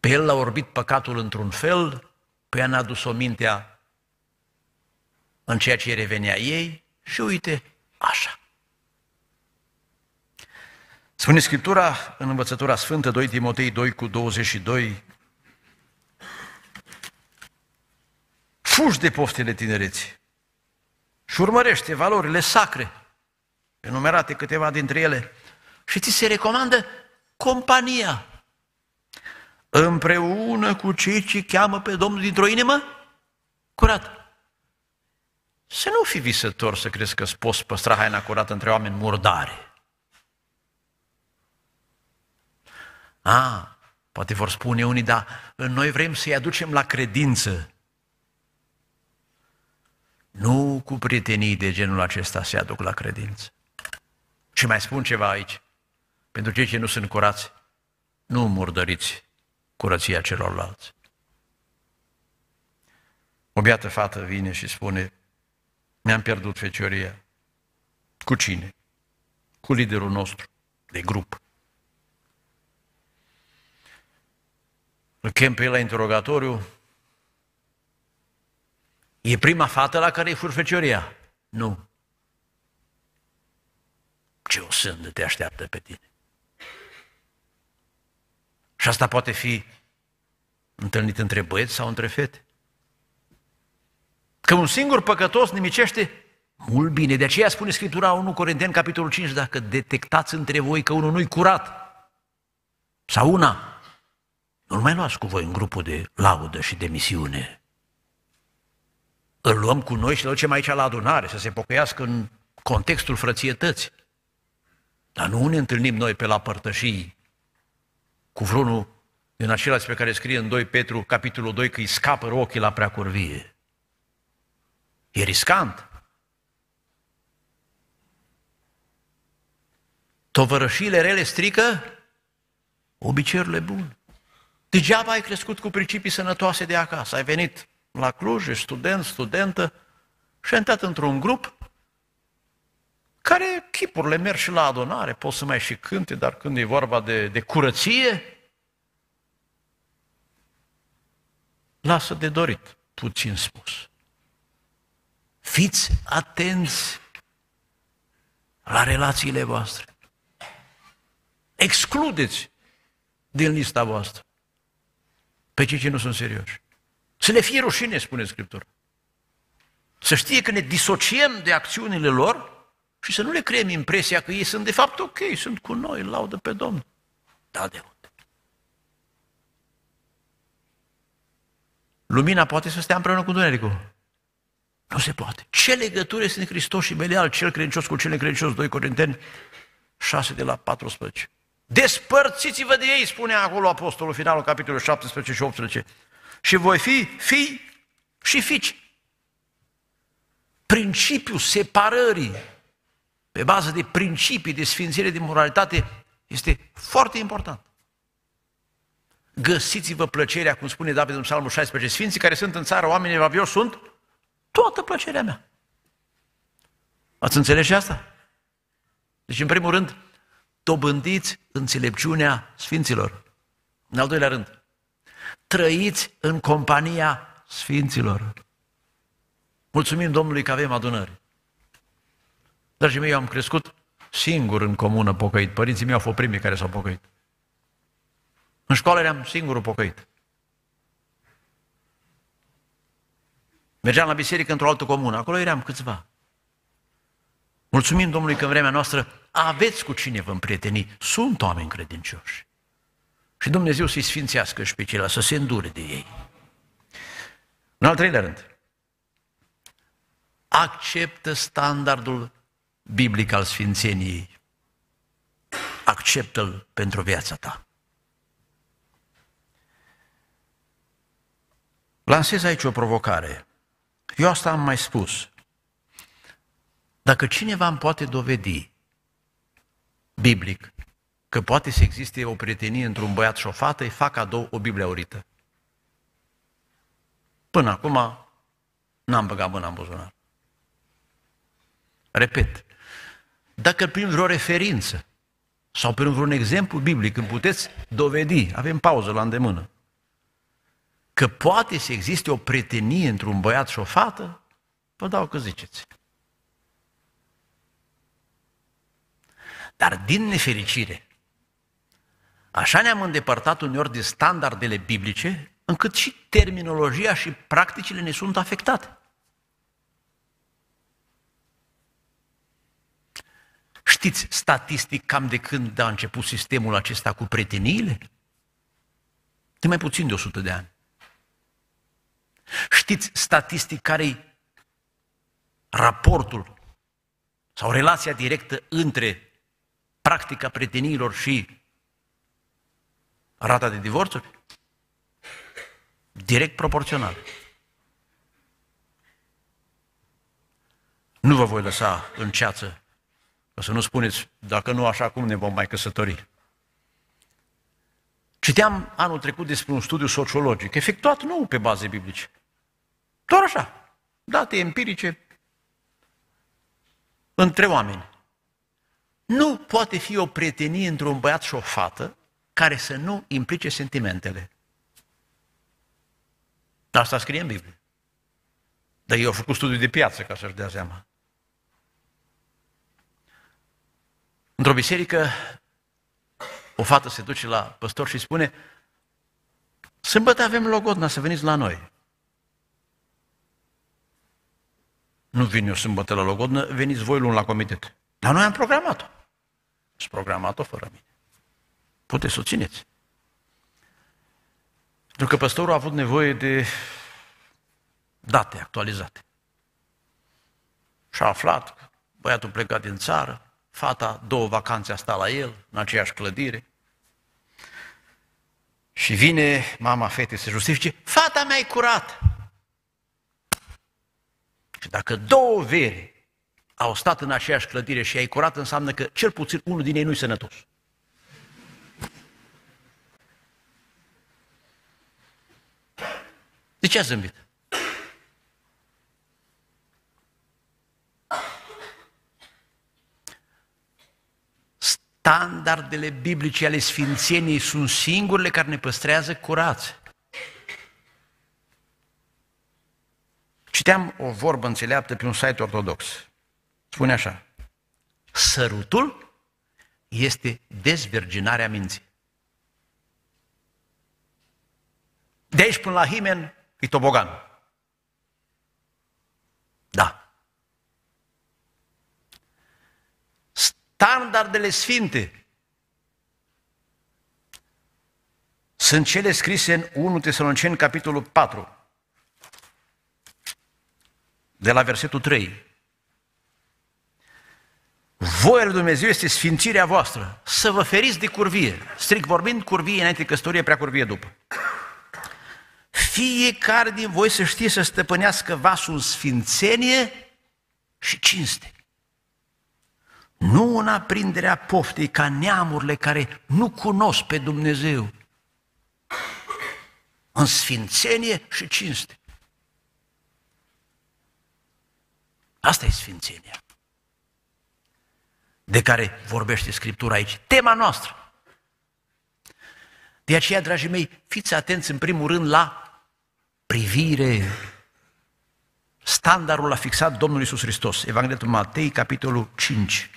Pe el l-a orbit păcatul într-un fel, pe ea n-a dus-o mintea în ceea ce revenea ei și uite, așa. Spune Scriptura în învățătura Sfântă 2 Timotei 2 cu 22 Fugi de poftele tinereții și urmărește valorile sacre, enumerate câteva dintre ele, și ți se recomandă compania împreună cu cei ce cheamă pe Domnul dintr-o inimă curată. Să nu fi visător să crezi că poți păstra haina curată între oameni murdare. A, poate vor spune unii, dar noi vrem să-i aducem la credință. Nu cu prietenii de genul acesta se aduc la credință. Și mai spun ceva aici. Pentru cei ce nu sunt curați, nu murdăriți curăția celorlalți. O biată fată vine și spune, mi-am pierdut fecioria. Cu cine? Cu liderul nostru de grup. Îl chem pe el la interogatoriu. E prima fată la care e furfecioria? Nu. Ce o sândă te așteaptă pe tine. Și asta poate fi întâlnit între băieți sau între fete. Că un singur păcătos nimicește mult bine. De aceea spune Scriptura 1 Corinteni, capitolul 5, dacă detectați între voi că unul nu-i curat, sau una, nu mai luați cu voi în grupul de laudă și de misiune. Îl luăm cu noi și îl ducem aici la adunare, să se pocăiască în contextul frățietății. Dar nu ne întâlnim noi pe la părtășii cu vreunul din același pe care scrie în 2 Petru, capitolul 2, că îi scapă ochii la preacurvie. E riscant. Tovărășile rele strică obiceiurile bune. Degeaba ai crescut cu principii sănătoase de acasă. Ai venit la Cluj, ești student, studentă și ai intrat într-un grup care chipurile merg și la adunare, poți să mai și cânte, dar când e vorba de, de curăție, lasă de dorit, puțin spus. Fiți atenți la relațiile voastre. Excludeți din lista voastră pe cei ce nu sunt serioși. Să le fie rușine, spune Scriptura. Să știe că ne disociem de acțiunile lor și să nu le creăm impresia că ei sunt de fapt ok, sunt cu noi, laudă pe Domnul. Da, de unde? Lumina poate să stea împreună cu Dunericul. Nu se poate. Ce legătură sunt Hristos și Belial, cel credincios cu cel necredincios, 2 Corinteni 6 de la 14. Despărțiți-vă de ei, spune acolo apostolul finalul, capitolul 17 și 18. Și voi fi fii și fici. Principiul separării pe bază de principii de sfințire, de moralitate, este foarte important. Găsiți-vă plăcerea, cum spune David în Psalmul 16, sfinții care sunt în țară, oamenii evlavioși sunt toată plăcerea mea. Ați înțeles și asta? Deci, în primul rând, dobândiți înțelepciunea sfinților. În al doilea rând, trăiți în compania sfinților. Mulțumim Domnului că avem adunări. Dragii mei, eu am crescut singur în comună pocăit. Părinții mei au fost primii care s-au pocăit. În școală eram singurul pocăit. Mergeam la biserică într-o altă comună, acolo eram câțiva. Mulțumim Domnului că în vremea noastră aveți cu cine vă împrieteni. Sunt oameni credincioși. Și Dumnezeu să-i sfințească și pe ceilalți, să se îndure de ei. În al treilea rând, acceptă standardul biblic al Sfințeniei. Acceptă-l pentru viața ta. Lansez aici o provocare. Eu asta am mai spus. Dacă cineva îmi poate dovedi, biblic, că poate să existe o prietenie între un băiat și o fată, îi fac cadou o Biblie aurită. Până acum n-am băgat mâna în buzunar. Repet, dacă prin vreo referință sau prin vreun exemplu biblic îmi puteți dovedi, avem pauză la îndemână, că poate să existe o prietenie între un băiat și o fată, vă dau că ziceți. Dar din nefericire, așa ne-am îndepărtat uneori de standardele biblice, încât și terminologia și practicile ne sunt afectate. Știți statistic cam de când a început sistemul acesta cu prieteniile? De mai puțin de 100 de ani. Știți statistic care raportul sau relația directă între practica prieteniilor și rata de divorțuri? Direct proporțional. Nu vă voi lăsa în ceață, ca să nu spuneți, dacă nu așa, cum ne vom mai căsători? Citeam anul trecut despre un studiu sociologic, efectuat nu pe baze biblice, doar așa, date empirice între oameni. Nu poate fi o prietenie între un băiat și o fată care să nu implice sentimentele. Asta scrie în Biblie. Dar eu au făcut studiu de piață ca să-și dea seama. Într-o biserică, o fată se duce la păstor și spune Sâmbătă avem logodna, să veniți la noi. Nu vin eu sâmbătă la logodnă, veniți voi luni la comitet. Dar noi am programat-o. Ați programat-o fără mine. Puteți să o țineți. Pentru că păstorul a avut nevoie de date actualizate. Și a aflat că băiatul plecat din țară, fata două vacanțe a stat la el, în aceeași clădire. Și vine mama fetei să justifice, fata mea e curată. Și dacă două vere au stat în aceeași clădire și ai curat, înseamnă că cel puțin unul din ei nu-i sănătos. De ce a zâmbit? Standardele biblice ale Sfințeniei sunt singurele care ne păstrează curați. Citeam o vorbă înțeleaptă pe un site ortodox. Spune așa, sărutul este dezvirginarea minții. De aici până la himen e tobogan. Da. Standardele sfinte sunt cele scrise în 1 Tesaloniceni, capitolul 4, de la versetul 3. Voia lui Dumnezeu este sfințirea voastră, să vă feriți de curvie. Strict vorbind, curvie înainte căsătorie, prea curvie după. Fiecare din voi să știe să stăpânească vasul în sfințenie și cinste. Nu în aprinderea poftei ca neamurile care nu cunosc pe Dumnezeu. În sfințenie și cinste. Asta e sfințenia de care vorbește Scriptura aici. Tema noastră. De aceea, dragii mei, fiți atenți în primul rând la privire. Standardul a fixat Domnul Iisus Hristos. Evanghelia Matei, capitolul 5.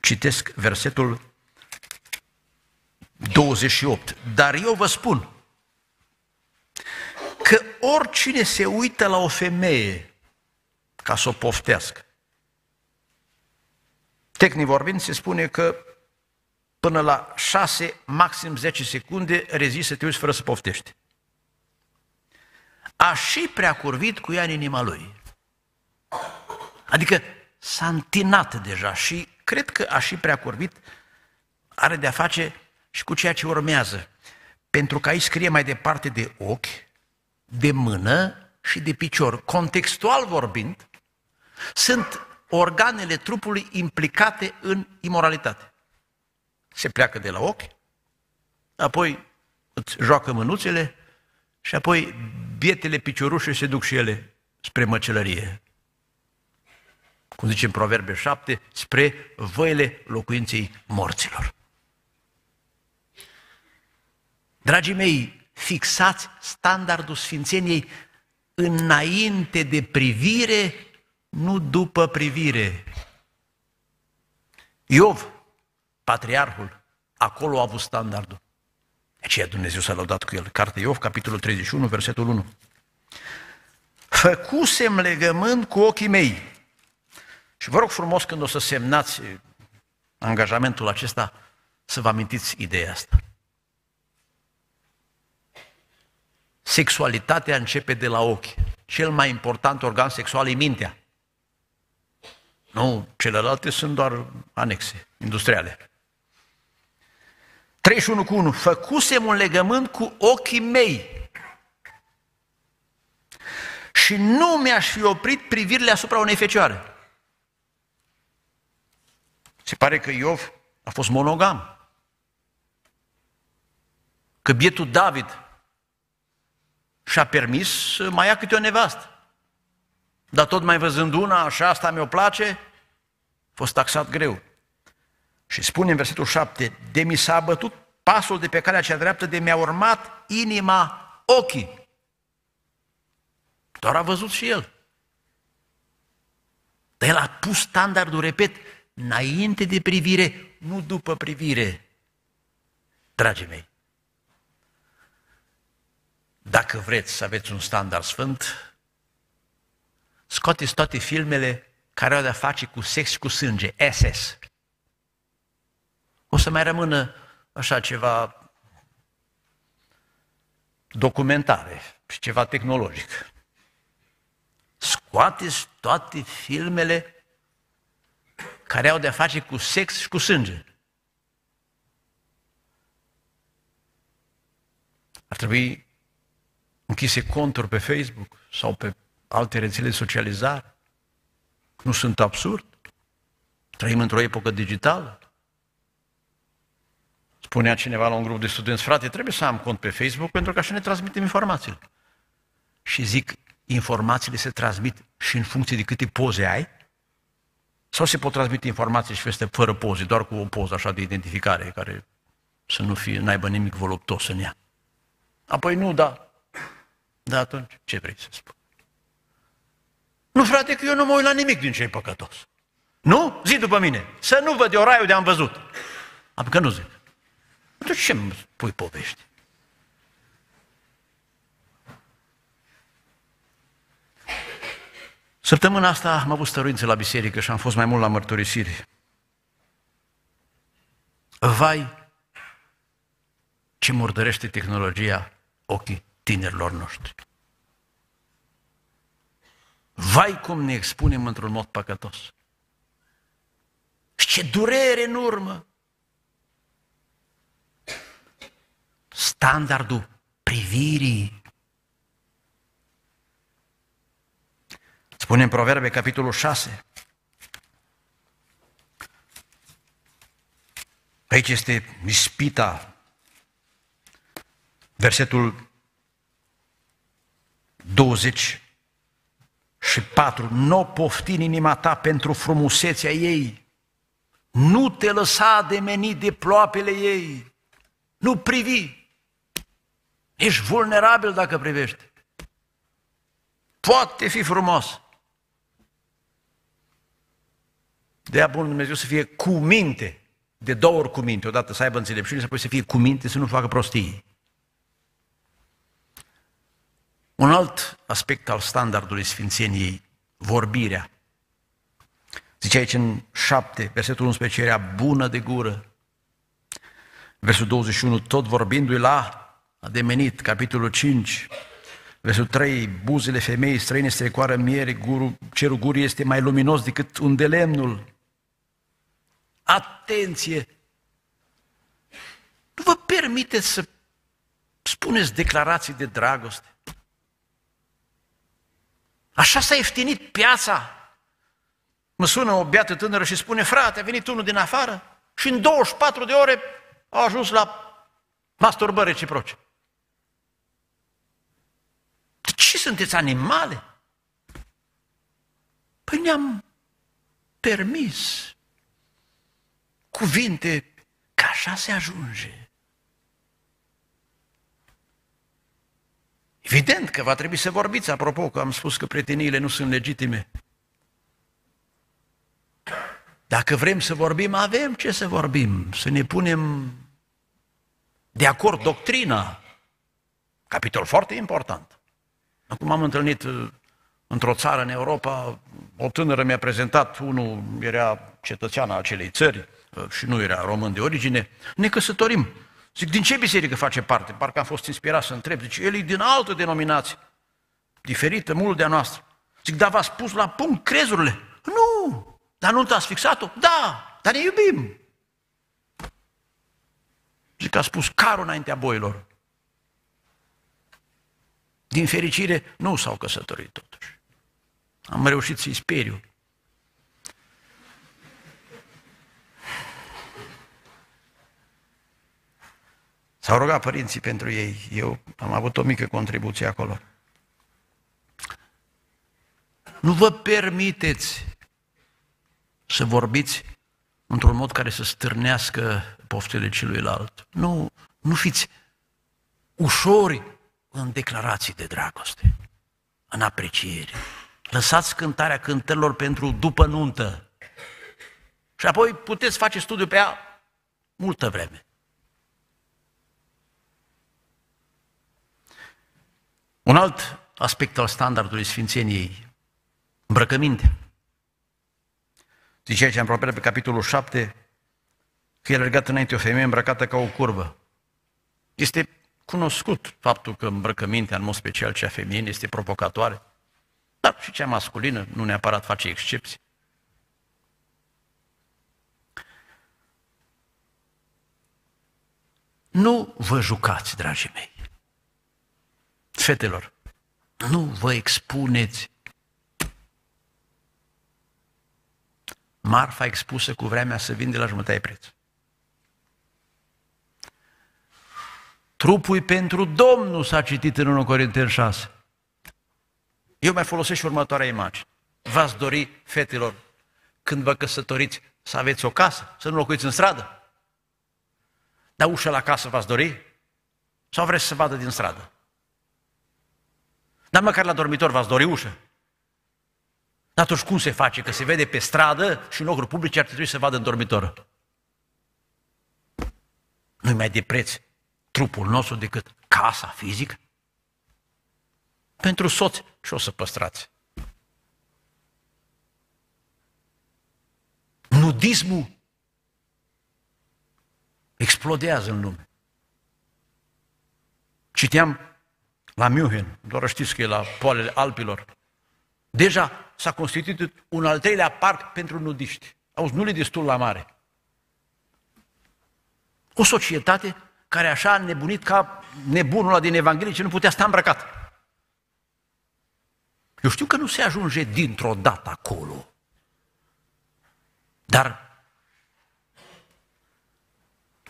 Citesc versetul 28. Dar eu vă spun că oricine se uită la o femeie ca să o poftească, Tehnic vorbind, se spune că până la 6, maxim 10 secunde rezistă să te uiți fără să poftești. A și prea curvit cu ea în inima lui. Adică s-a întinat deja și cred că a și prea curvit are de-a face și cu ceea ce urmează. Pentru că aici scrie mai departe de ochi, de mână și de picior. Contextual vorbind, sunt organele trupului implicate în imoralitate. Se pleacă de la ochi, apoi îți joacă mânuțele și apoi bietele piciorușe se duc și ele spre măcelărie. Cum zice în Proverbe 7, spre văile locuinței morților. Dragii mei, fixați standardul Sfințeniei înainte de privire nu după privire. Iov, patriarhul, acolo a avut standardul. De aceea Dumnezeu s-a lăudat cu el. Carte Iov, capitolul 31, versetul 1. Făcusem legământ cu ochii mei. Și vă rog frumos când o să semnați angajamentul acesta, să vă amintiți ideea asta. Sexualitatea începe de la ochi. Cel mai important organ sexual e mintea. Nu, celelalte sunt doar anexe industriale. 31 cu 1. Făcusem un legământ cu ochii mei și nu mi-aș fi oprit privirile asupra unei fecioare. Se pare că Iov a fost monogam. Că bietul David și-a permis să mai ia câte o nevastă. Dar tot mai văzând una, și asta mi-o place, a fost taxat greu. Și spune în versetul 7, de mi s-a bătut pasul de pe calea cea dreaptă, de mi-a urmat inima ochii. Doar a văzut și el. Dar el a pus standardul, repet, înainte de privire, nu după privire. Dragii mei, dacă vreți să aveți un standard sfânt, scoateți toate filmele care au de-a face cu sex și cu sânge, SS. O să mai rămână așa ceva documentare și ceva tehnologic. Scoateți toate filmele care au de-a face cu sex și cu sânge. Ar trebui închise conturi pe Facebook sau pe alte rețele de socializare. Nu sunt absurd. Trăim într-o epocă digitală. Spunea cineva la un grup de studenți, frate, trebuie să am cont pe Facebook pentru că așa ne transmitem informațiile. Și zic, informațiile se transmit și în funcție de câte poze ai? Sau se pot transmite informații și feste fără poze, doar cu o poză așa de identificare, care să nu fie, n-aibă nimic voluptos în ea? Apoi nu, da. Da, atunci ce vrei să spun? Nu, frate, că eu nu mă uit la nimic din ce e păcătos. Nu? Zi după mine. Să nu văd eu raiul de am văzut. Am că nu zic. Atunci ce îmi pui povești? Săptămâna asta am avut stăruințe la biserică și am fost mai mult la mărturisiri. Vai, ce murdărește tehnologia ochii tinerilor noștri. Vai cum ne expunem într-un mod păcătos. Și ce durere în urmă! Standardul privirii. Spune în Proverbe, capitolul 6. Aici este ispita, versetul 20 și 4. Nu pofti în inima ta pentru frumusețea ei. Nu te lăsa de meni de ploapele ei. Nu privi. Ești vulnerabil dacă privești. Poate fi frumos. De-aia bun Dumnezeu să fie cu minte, de două ori cu minte, odată să aibă înțelepciune, să apoi să fie cu minte, să nu facă prostii. Un alt aspect al standardului Sfințeniei, vorbirea. Zice aici în 7, versetul 11, era bună de gură. Versetul 21, tot vorbindu-i la ademenit, capitolul 5, versetul 3, buzele femeii străine strecoară miere, guru, cerul gurii este mai luminos decât un de lemnul. Atenție! Nu vă permiteți să spuneți declarații de dragoste. Așa s-a ieftinit piața. Mă sună o beată tânără și spune, frate, a venit unul din afară și în 24 de ore a ajuns la masturbări reciproce. De ce sunteți animale? Păi ne-am permis cuvinte că așa se ajunge. Evident că va trebui să vorbiți, apropo că am spus că prieteniile nu sunt legitime. Dacă vrem să vorbim, avem ce să vorbim, să ne punem de acord doctrina. Capitol foarte important. Acum am întâlnit uh, într-o țară în Europa, o tânără mi-a prezentat, unul era cetățean al acelei țări uh, și nu era român de origine, ne căsătorim. Zic, din ce biserică face parte? Parcă am fost inspirat să întreb. Zice, el e din altă denominație, diferită mult de a noastră. Zic, dar v-a spus la punct crezurile? Nu! Dar nu te-ați fixat-o? Da! Dar ne iubim! Zic, că a spus carul înaintea boilor. Din fericire, nu s-au căsătorit totuși. Am reușit să-i speriu. S-au rugat părinții pentru ei. Eu am avut o mică contribuție acolo. Nu vă permiteți să vorbiți într-un mod care să stârnească poftele celuilalt. Nu, nu fiți ușori în declarații de dragoste, în apreciere. Lăsați cântarea cântărilor pentru după nuntă. Și apoi puteți face studiu pe ea multă vreme. Un alt aspect al standardului Sfințeniei, îmbrăcăminte. Zice aici în Proverbe, pe capitolul 7, că el a legat înainte o femeie îmbrăcată ca o curvă. Este cunoscut faptul că îmbrăcămintea, în mod special cea feminină, este provocatoare, dar și cea masculină nu neapărat face excepții. Nu vă jucați, dragii mei. Fetelor, nu vă expuneți. Marfa expusă cu vremea să vinde la jumătate preț. Trupul pentru Domnul s-a citit în 1 Corinteni 6. Eu mai folosesc și următoarea imagine. V-ați dori, fetelor, când vă căsătoriți, să aveți o casă, să nu locuiți în stradă? Dar ușa la casă v-ați dori? Sau vreți să vadă din stradă? Dar măcar la dormitor v-ați dori ușă. Dar atunci cum se face? Că se vede pe stradă și în locuri publice ar trebui să vadă în dormitor. Nu-i mai de preț trupul nostru decât casa fizică? Pentru soți și o să păstrați. Nudismul explodează în lume. Citeam la München, doar știți că e la poalele Alpilor. Deja s-a constituit un al treilea parc pentru nudiști. Auzi, nu le destul la mare. O societate care așa a nebunit ca nebunul ăla din Evanghelie ce nu putea sta îmbrăcat. Eu știu că nu se ajunge dintr-o dată acolo. Dar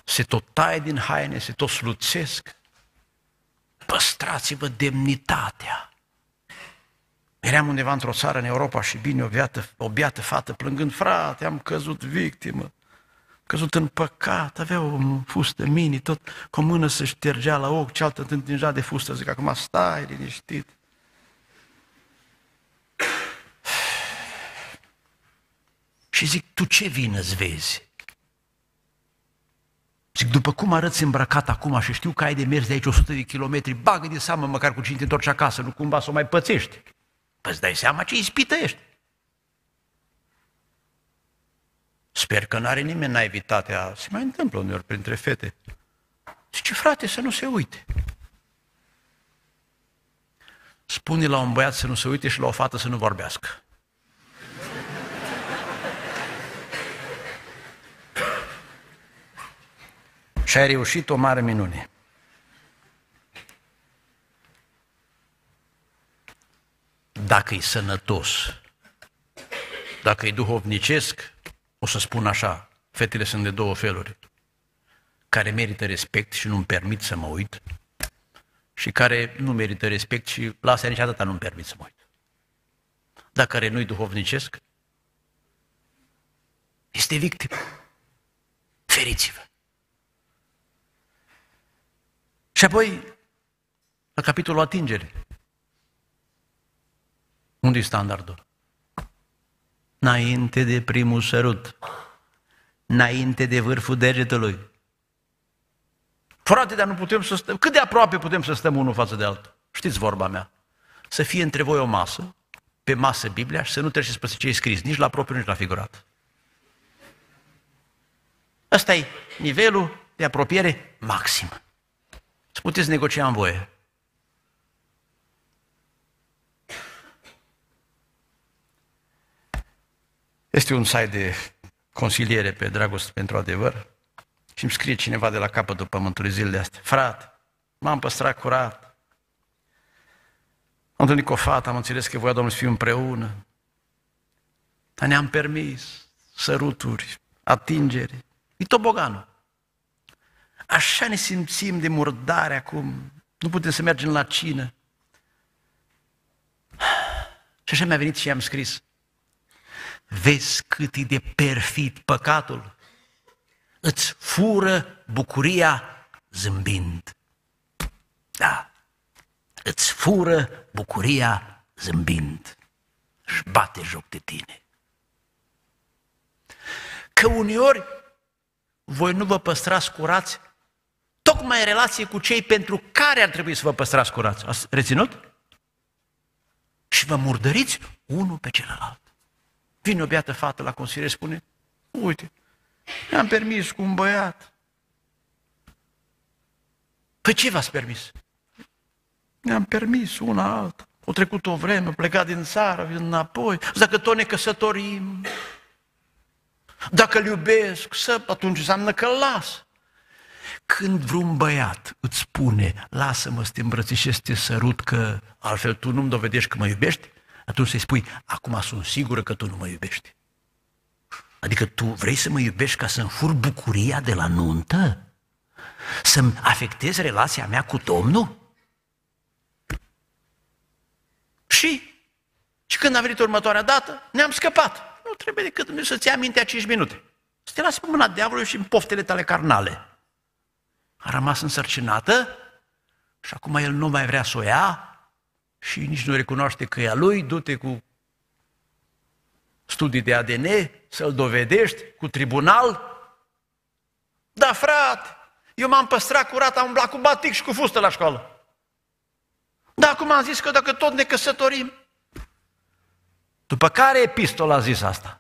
se tot taie din haine, se tot sluțesc. Păstrați-vă demnitatea. Eram undeva într-o țară în Europa și bine o beată, o beată fată plângând, frate, am căzut victimă căzut în păcat, avea o fustă mini, tot cu o mână se ștergea la ochi, cealaltă întingea de fustă, zic, acum stai liniștit. Și zic, tu ce vină îți vezi? Zic, după cum arăți îmbrăcat acum și știu că ai de mers de aici 100 de kilometri, bagă de seamă măcar cu cine te întorci acasă, nu cumva să o mai pățești. Păi îți dai seama ce ispită ești. Sper că n-are nimeni naivitatea. Se mai întâmplă uneori printre fete. Zice, frate, să nu se uite. Spune la un băiat să nu se uite și la o fată să nu vorbească. Și ai reușit o mare minune. Dacă e sănătos, dacă e duhovnicesc, o să spun așa, fetele sunt de două feluri, care merită respect și nu-mi permit să mă uit, și care nu merită respect și la asta nici atâta nu-mi permit să mă uit. Dar care nu-i duhovnicesc, este victimă. Feriți-vă! Și apoi, la capitolul atingere. Unde e standardul? Înainte de primul sărut, înainte de vârful degetului. Frate, dar nu putem să stăm, cât de aproape putem să stăm unul față de altul? Știți vorba mea. Să fie între voi o masă, pe masă Biblia și să nu treceți pe ce e scris, nici la propriu, nici la figurat. Ăsta e nivelul de apropiere maxim. Să puteți negocia în voie. Este un site de consiliere pe dragoste pentru adevăr Și îmi scrie cineva de la capătul pământului zilele astea. Frate, m-am păstrat curat. Am întâlnit cu o fată, am înțeles că voia Domnului să fiu împreună. Dar ne-am permis săruturi, atingeri. E toboganul. Așa ne simțim de murdare acum. Nu putem să mergem la cină. Și așa mi-a venit și am scris. Vezi cât e de perfid păcatul? Îți fură bucuria zâmbind. Da, îți fură bucuria zâmbind. Își bate joc de tine. Că uneori voi nu vă păstrați curați tocmai în relație cu cei pentru care ar trebui să vă păstrați curați. Ați reținut? Și vă murdăriți unul pe celălalt. Vine o beată fată la consiliere și spune, uite, mi-am permis cu un băiat. Păi ce v-ați permis? Mi-am permis una alta. O trecut o vreme, plecat din țară, vin înapoi. Dacă tot ne căsătorim, dacă îl iubesc, să, atunci înseamnă că îl las. Când vreun băiat îți spune, lasă-mă să te îmbrățișez, să te sărut, că altfel tu nu-mi dovedești că mă iubești, atunci să-i spui, acum sunt sigură că tu nu mă iubești. Adică tu vrei să mă iubești ca să-mi fur bucuria de la nuntă? Să-mi afectezi relația mea cu Domnul? Și? Și când a venit următoarea dată, ne-am scăpat. Nu trebuie decât Dumnezeu să-ți ia mintea 5 minute. Să te lasi pe mâna diavolului și în poftele tale carnale. A rămas însărcinată și acum el nu mai vrea să o ia și nici nu recunoaște că e a lui, du-te cu studii de ADN, să-l dovedești cu tribunal. Da, frate, eu m-am păstrat curat, am umblat cu batic și cu fustă la școală. Da, acum am zis că dacă tot ne căsătorim. După care epistola a zis asta?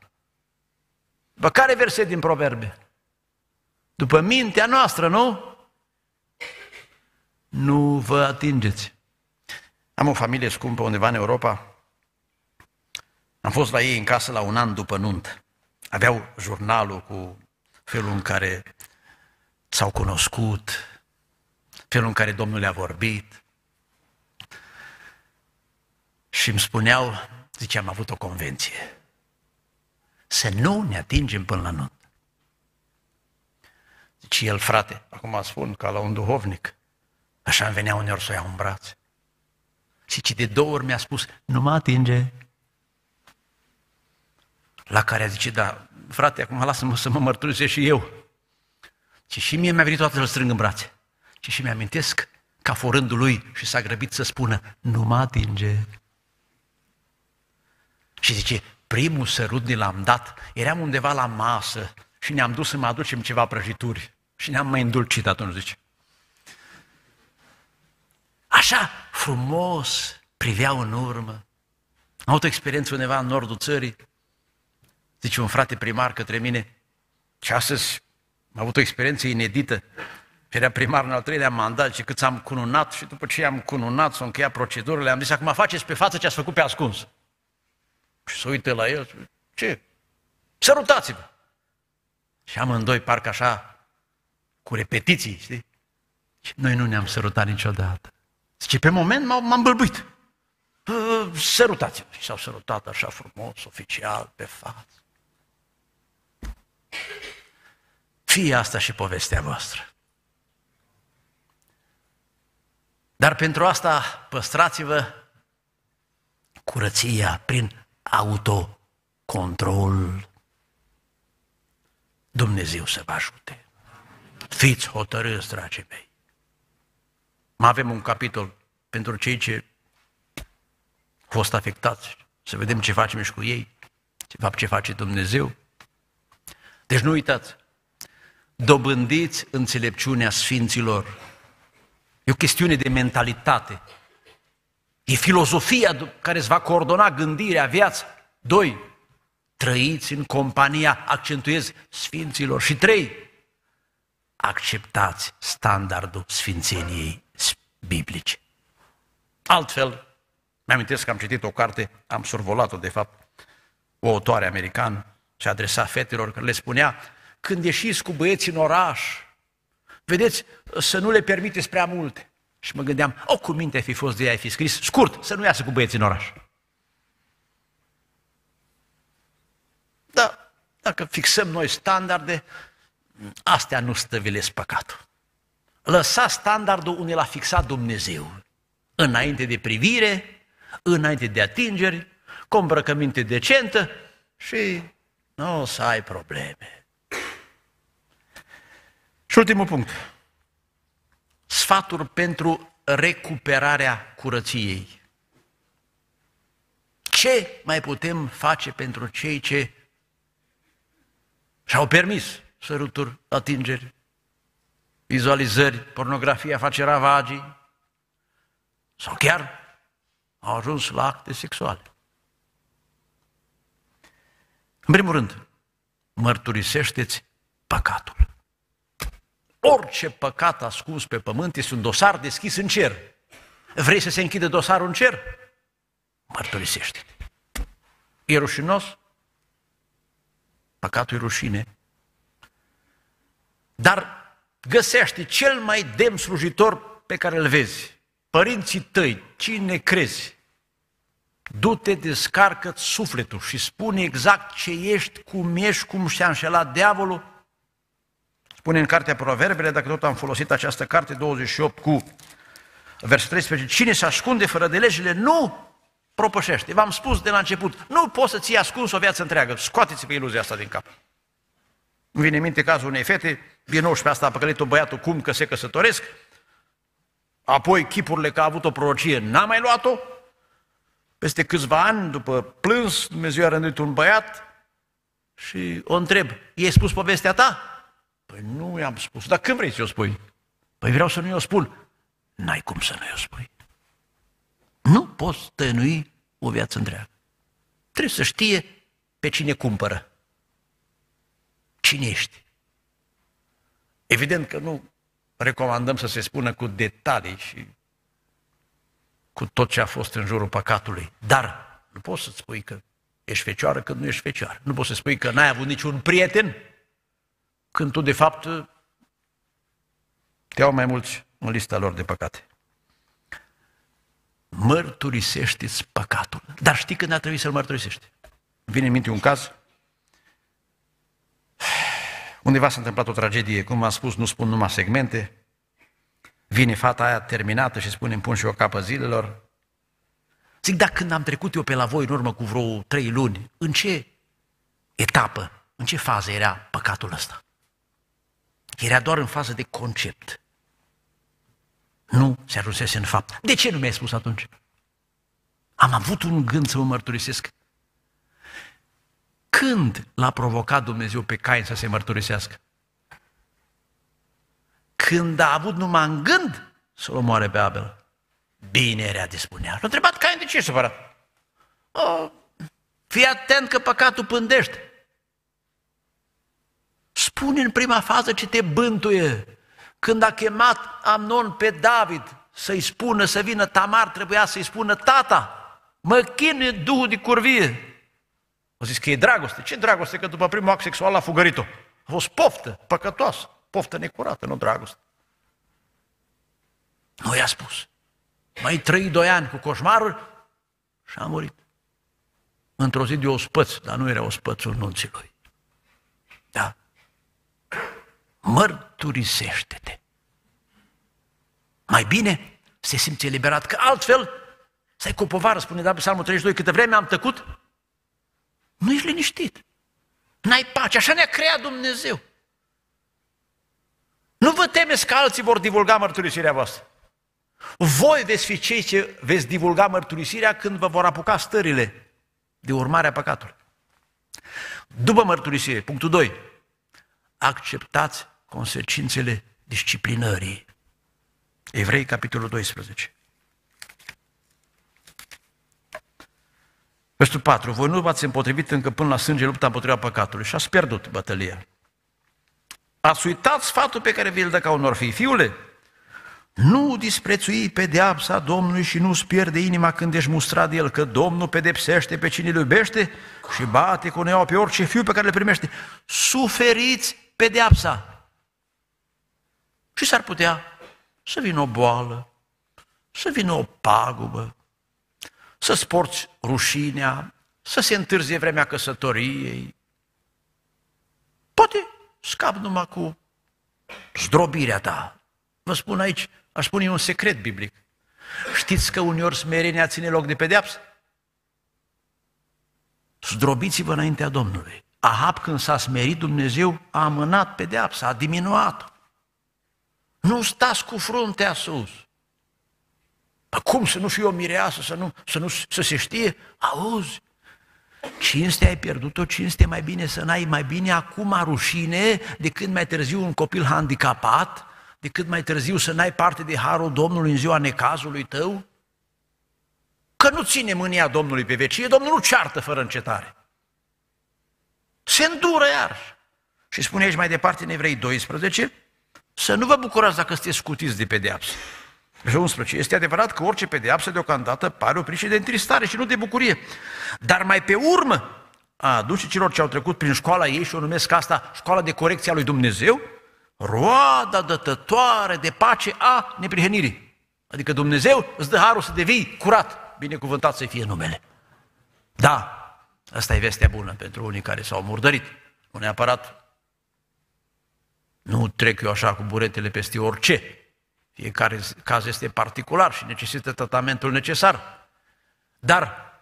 După care verset din proverbe? După mintea noastră, nu? Nu vă atingeți. Am o familie scumpă undeva în Europa. Am fost la ei în casă la un an după nunt. Aveau jurnalul cu felul în care s-au cunoscut, felul în care Domnul le-a vorbit. Și îmi spuneau, zice, am avut o convenție, să nu ne atingem până la nunt. Zice el, frate, acum spun ca la un duhovnic, așa îmi venea uneori să o iau în brațe. Și ce de două ori mi-a spus, nu mă atinge. La care a zice, da, frate, acum lasă-mă să mă mărturisesc și eu. Și și mie mi-a venit toată să-l strâng în brațe. Și și mi-amintesc ca forândul lui și s-a grăbit să spună, nu mă atinge. Și zice, primul sărut ni l-am dat, eram undeva la masă și ne-am dus să mă aducem ceva prăjituri. Și ne-am mai îndulcit atunci, zice. Așa frumos priveau în urmă. Am avut o experiență undeva în nordul țării. Zice un frate primar către mine, și astăzi am avut o experiență inedită. Și era primar în al treilea mandat și cât am cununat și după ce am cununat, s-au încheiat procedurile, am zis, acum faceți pe față ce ați făcut pe ascuns. Și să uite la el, ce? Sărutați-vă! Și amândoi parcă așa, cu repetiții, știi? Și noi nu ne-am sărutat niciodată. Zice, pe moment m-am bălbuit. Sărutați-vă. Și s-au sărutat așa frumos, oficial, pe față. Fie asta și povestea voastră. Dar pentru asta păstrați-vă curăția prin autocontrol. Dumnezeu să vă ajute. Fiți hotărâți, dragii mei. Mai avem un capitol pentru cei ce au fost afectați, să vedem ce facem și cu ei, ce, fapt ce face Dumnezeu. Deci nu uitați, dobândiți înțelepciunea Sfinților. E o chestiune de mentalitate. E filozofia care îți va coordona gândirea, viața. Doi, trăiți în compania, accentuez, Sfinților. Și trei, acceptați standardul Sfințeniei biblice. Altfel, mi-amintesc că am citit o carte, am survolat-o de fapt, o autoare americană și adresa fetelor, că le spunea, când ieșiți cu băieții în oraș, vedeți, să nu le permiteți prea multe. Și mă gândeam, o, cu minte fi fost de ea, ai fi scris, scurt, să nu iasă cu băieții în oraș. Da, dacă fixăm noi standarde, astea nu stăvilesc păcatul. Lăsa standardul unde l-a fixat Dumnezeu. Înainte de privire, înainte de atingeri, cu îmbrăcăminte decentă și nu o să ai probleme. Și ultimul punct. Sfaturi pentru recuperarea curăției. Ce mai putem face pentru cei ce și-au permis săruturi, atingeri, vizualizări, pornografia face ravagii sau chiar au ajuns la acte sexuale. În primul rând, mărturisește-ți păcatul. Orice păcat ascuns pe pământ este un dosar deschis în cer. Vrei să se închide dosarul în cer? Mărturisește. E rușinos? Păcatul e rușine. Dar găsește cel mai demn slujitor pe care îl vezi. Părinții tăi, cine crezi? Du-te, descarcă sufletul și spune exact ce ești, cum ești, cum și-a înșelat diavolul. Spune în cartea Proverbele, dacă tot am folosit această carte 28 cu versetul 13, cine se ascunde fără de legile nu propășește. V-am spus de la început, nu poți să ții ascuns o viață întreagă. Scoateți pe iluzia asta din cap. Îmi vine în minte cazul unei fete, bine 19 asta a păcălit-o băiatul cum că se căsătoresc, apoi chipurile că a avut o prorocie n-a mai luat-o, peste câțiva ani, după plâns, Dumnezeu a rânduit un băiat și o întreb, i-ai spus povestea ta? Păi nu i-am spus, dar când vrei să o spui? Păi vreau să nu i-o spun. N-ai cum să nu i-o spui. Nu poți tănui o viață întreagă. Trebuie să știe pe cine cumpără. Cine ești? Evident că nu recomandăm să se spună cu detalii și cu tot ce a fost în jurul păcatului. Dar nu poți să spui că ești fecioară când nu ești fecioară. Nu poți să spui că n-ai avut niciun prieten când tu, de fapt, te au mai mulți în lista lor de păcate. Mărturisește-ți păcatul. Dar știi când a trebuit să-l mărturisești? Vine în minte un caz Undeva s-a întâmplat o tragedie, cum am spus, nu spun numai segmente. Vine fata aia terminată și spune, îmi pun și eu capă zilelor. Zic, dar când am trecut eu pe la voi în urmă cu vreo trei luni, în ce etapă, în ce fază era păcatul ăsta? Era doar în fază de concept. Nu se ajunsese în fapt. De ce nu mi-ai spus atunci? Am avut un gând să mă mărturisesc. Când l-a provocat Dumnezeu pe Cain să se mărturisească? Când a avut numai în gând să-l omoare pe Abel. Bine era de spunea. L-a întrebat Cain de ce e supărat. Oh, fii atent că păcatul pândește. Spune în prima fază ce te bântuie. Când a chemat Amnon pe David să-i spună să vină Tamar, trebuia să-i spună tata, mă chine Duhul de curvie. A zis că e dragoste. Ce dragoste? Că după primul act sexual a fugărit-o. A fost poftă, păcătoasă, poftă necurată, nu dragoste. Nu i-a spus. Mai trăi doi ani cu coșmarul și a murit. Într-o zi de ospăț, dar nu era ospățul nunții lui. Da. Mărturisește-te. Mai bine se simte eliberat, că altfel stai cu o povară, spune David Psalmul 32, câte vreme am tăcut, nu ești liniștit. N-ai pace. Așa ne-a creat Dumnezeu. Nu vă temeți că alții vor divulga mărturisirea voastră. Voi veți fi cei ce veți divulga mărturisirea când vă vor apuca stările de urmare a păcatului. După mărturisire, punctul 2, acceptați consecințele disciplinării. Evrei, capitolul 12. Versetul 4. Voi nu v-ați împotrivit încă până la sânge lupta împotriva păcatului și ați pierdut bătălia. Ați uitat sfatul pe care vi-l dă ca unor fii. Fiule, nu disprețui pedeapsa Domnului și nu-ți pierde inima când ești mustrat de El, că Domnul pedepsește pe cine îl iubește și bate cu neaua pe orice fiu pe care le primește. Suferiți pedeapsa. Și s-ar putea să vină o boală, să vină o pagubă, să-ți porți rușinea, să se întârzie vremea căsătoriei. Poate scap numai cu zdrobirea ta. Vă spun aici, aș spune un secret biblic. Știți că uneori smerenia ține loc de pedeapsă? Zdrobiți-vă înaintea Domnului. Ahab când s-a smerit Dumnezeu a amânat pedeapsa, a diminuat Nu stați cu fruntea sus. Păi cum să nu fiu o mireasă, să, nu, să, nu, să se știe? Auzi, cinste ai pierdut-o, cinste mai bine să n-ai, mai bine acum rușine decât mai târziu un copil handicapat, decât mai târziu să n-ai parte de harul Domnului în ziua necazului tău? Că nu ține mânia Domnului pe vecie, Domnul nu ceartă fără încetare. Se îndură iar. Și spune aici mai departe în Evrei 12, să nu vă bucurați dacă sunteți scutiți de pedeapsă. Versetul 11. Este adevărat că orice pedeapsă deocamdată pare o pricină de întristare și nu de bucurie. Dar mai pe urmă, a duce celor ce au trecut prin școala ei și o numesc asta școala de corecție a lui Dumnezeu, roada dătătoare de pace a neprihănirii. Adică Dumnezeu îți dă harul să devii curat, binecuvântat să fie numele. Da, asta e vestea bună pentru unii care s-au murdărit. Nu neapărat nu trec eu așa cu buretele peste orice. Fiecare caz este particular și necesită tratamentul necesar. Dar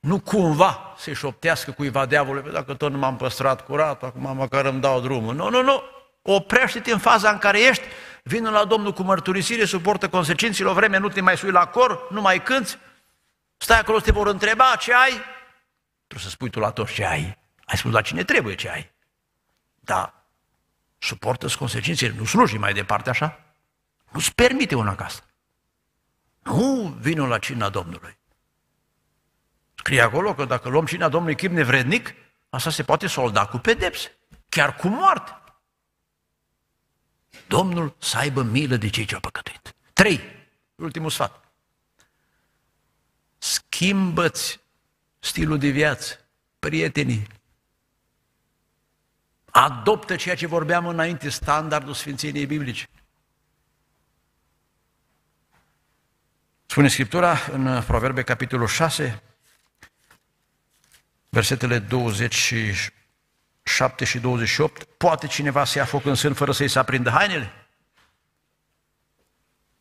nu cumva se șoptească cuiva diavolului, dacă tot nu m-am păstrat curat, acum măcar îmi dau drumul. Nu, nu, nu. Oprește-te în faza în care ești, vină la Domnul cu mărturisire, suportă consecințele, o vreme nu te mai sui la cor, nu mai cânți, stai acolo, te vor întreba ce ai, trebuie să spui tu la toți ce ai. Ai spus la cine trebuie ce ai. Da, suportă consecințele, nu sluji mai departe așa. Nu-ți permite una ca asta. Nu vină la cina Domnului. Scrie acolo că dacă luăm cina Domnului chip nevrednic, asta se poate solda cu pedepse, chiar cu moarte. Domnul să aibă milă de cei ce au păcătuit. Trei, ultimul sfat. Schimbă-ți stilul de viață, prietenii. Adoptă ceea ce vorbeam înainte, standardul Sfințeniei Biblice. Spune Scriptura în Proverbe, capitolul 6, versetele 27 și 28, poate cineva să ia foc în sân fără să-i se aprindă hainele?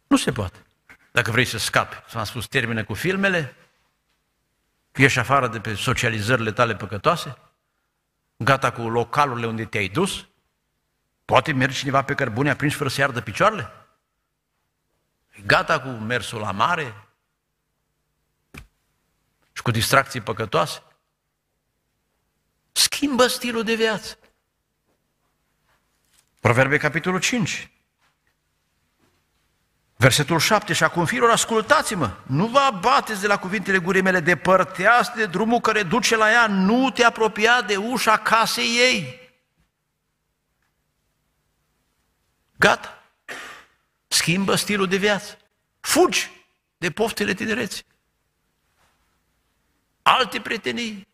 Nu se poate. Dacă vrei să scapi, s-am spus, termină cu filmele, ieși afară de pe socializările tale păcătoase, gata cu localurile unde te-ai dus, poate merge cineva pe cărbune aprins fără să ardă picioarele? Gata cu mersul la mare și cu distracții păcătoase? Schimbă stilul de viață. Proverbe, capitolul 5. Versetul 7, și acum fiilor, ascultați-mă, nu vă abateți de la cuvintele gurii mele, depărteați de drumul care duce la ea, nu te apropia de ușa casei ei. Gata. Schimbă stilul de viață. Fugi de poftele tinereții. Alte prietenii.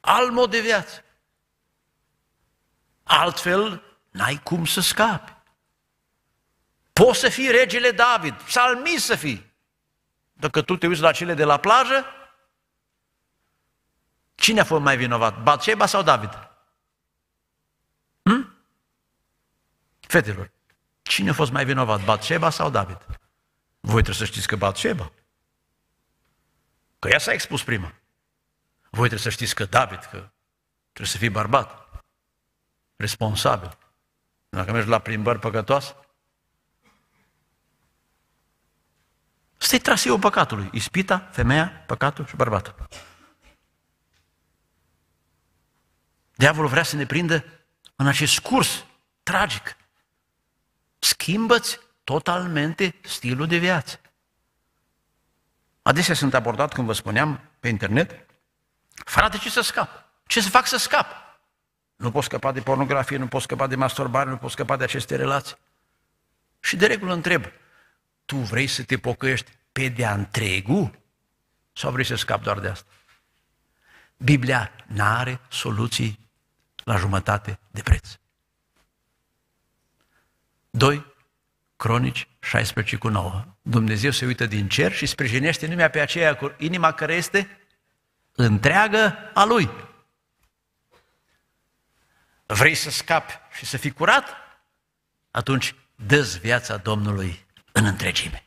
Alt mod de viață. Altfel, n-ai cum să scapi. Poți să fii regele David, psalmist să fii. Dacă tu te uiți la cele de la plajă, cine a fost mai vinovat, Batșeba sau David? Hm? Fetelor, cine a fost mai vinovat, Batșeba sau David? Voi trebuie să știți că Batșeba. Că ea s-a expus prima. Voi trebuie să știți că David, că trebuie să fii bărbat, responsabil. Dacă mergi la plimbări păcătoase, Ăsta e traseul păcatului. Ispita, femeia, păcatul și bărbatul. Diavolul vrea să ne prindă în acest curs tragic. Schimbă-ți totalmente stilul de viață. Adesea sunt abordat, cum vă spuneam, pe internet, frate, ce să scap? Ce să fac să scap? Nu pot scăpa de pornografie, nu pot scăpa de masturbare, nu pot scăpa de aceste relații. Și de regulă întreb, tu vrei să te pocăiești pe de-a întregul sau vrei să scapi doar de asta? Biblia nu are soluții la jumătate de preț. 2 Cronici 16 cu 9. Dumnezeu se uită din cer și sprijinește numai pe aceea cu inima care este întreagă a Lui. Vrei să scapi și să fii curat? Atunci dă viața Domnului în întregime.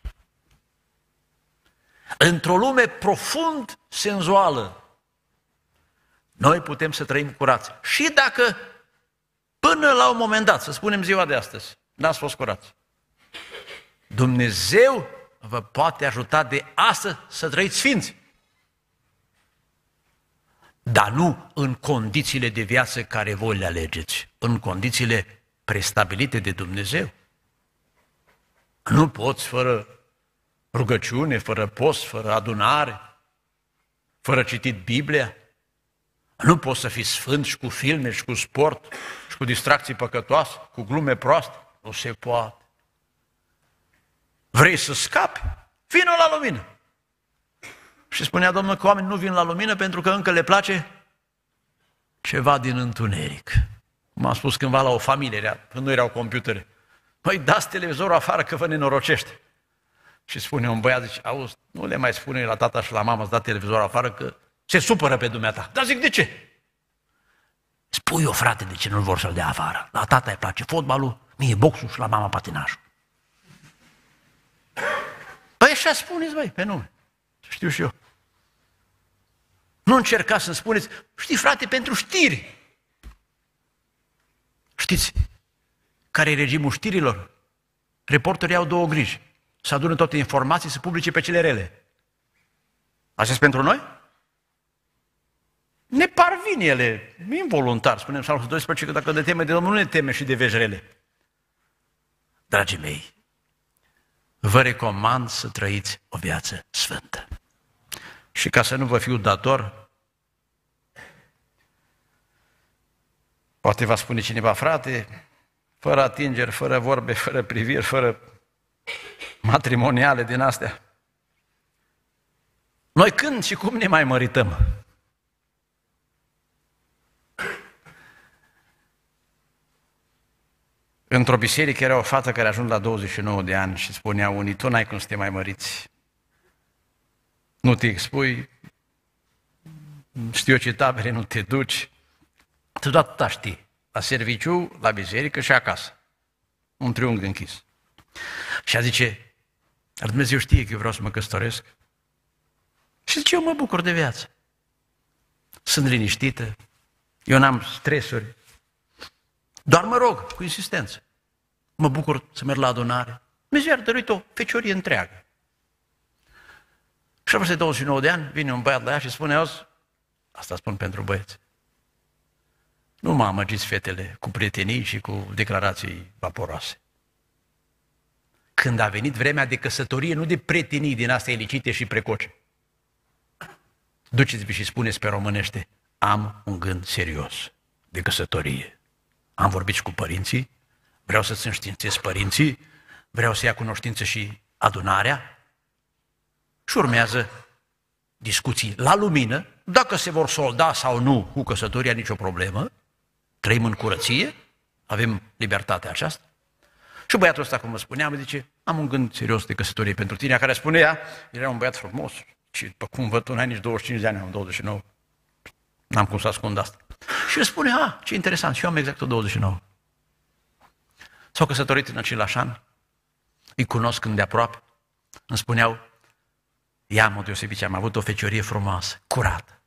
Într-o lume profund senzuală, noi putem să trăim curați. Și dacă până la un moment dat, să spunem ziua de astăzi, n-ați fost curați. Dumnezeu vă poate ajuta de astăzi să trăiți sfinți. Dar nu în condițiile de viață care voi le alegeți, în condițiile prestabilite de Dumnezeu. Nu poți fără rugăciune, fără post, fără adunare, fără citit Biblia. Nu poți să fii sfânt și cu filme și cu sport și cu distracții păcătoase, cu glume proaste. Nu se poate. Vrei să scapi? Vină la lumină. Și spunea Domnul că oamenii nu vin la lumină pentru că încă le place ceva din întuneric. Cum am spus cândva la o familie, când nu erau computere. Măi, dați televizorul afară că vă nenorociște. Și spune un băiat, zice, auzi, nu le mai spune la tata și la mama să da televizorul afară că se supără pe dumneata. Dar zic, de ce? Spui o frate de ce nu vor să-l dea afară. La tata îi place fotbalul, mie boxul și la mama patinajul. Păi așa spuneți, băi, pe nume. Știu și eu. Nu încercați să spuneți, știi frate, pentru știri. Știți care e regimul știrilor? Reporterii au două griji. Să adună toate informații, să publice pe cele rele. Așa pentru noi? Ne parvin ele, involuntar, spunem Psalmul 12, că dacă de teme de Domnul, nu ne teme și de vejrele. Dragii mei, vă recomand să trăiți o viață sfântă. Și ca să nu vă fiu dator, poate va spune cineva, frate, fără atingeri, fără vorbe, fără priviri, fără matrimoniale din astea. Noi când și cum ne mai mărităm? Într-o biserică era o fată care a ajuns la 29 de ani și spunea unii, tu n-ai cum să te mai măriți. Nu te expui, știu ce tabere nu te duci, tu atâta știi, la serviciu, la biserică și acasă. Un triunghi închis. Și a zice, dar Dumnezeu știe că eu vreau să mă căsătoresc. Și zice, eu mă bucur de viață. Sunt liniștită, eu n-am stresuri, doar mă rog, cu insistență. Mă bucur să merg la adunare. Dumnezeu a dăruit o feciorie întreagă. Și peste 29 de ani vine un băiat la ea și spune, auzi, asta spun pentru băieți, nu mă amăgiți fetele cu prietenii și cu declarații vaporoase. Când a venit vremea de căsătorie, nu de prietenii din astea ilicite și precoce. Duceți-vi și spuneți pe românește, am un gând serios de căsătorie. Am vorbit și cu părinții, vreau să-ți înștiințez părinții, vreau să ia cunoștință și adunarea și urmează discuții la lumină, dacă se vor solda sau nu cu căsătoria, nicio problemă, trăim în curăție, avem libertatea aceasta. Și băiatul ăsta, cum vă spuneam, zice, am un gând serios de căsătorie pentru tine, care spunea, era un băiat frumos, și după cum văd, tu n-ai nici 25 de ani, am 29. N-am cum să ascund asta. Și el spune, a, ce interesant, și eu am exact 29. S-au căsătorit în același an, îi cunosc îndeaproape, îmi spuneau, ea, am o deosebiție, am avut o feciorie frumoasă, curată.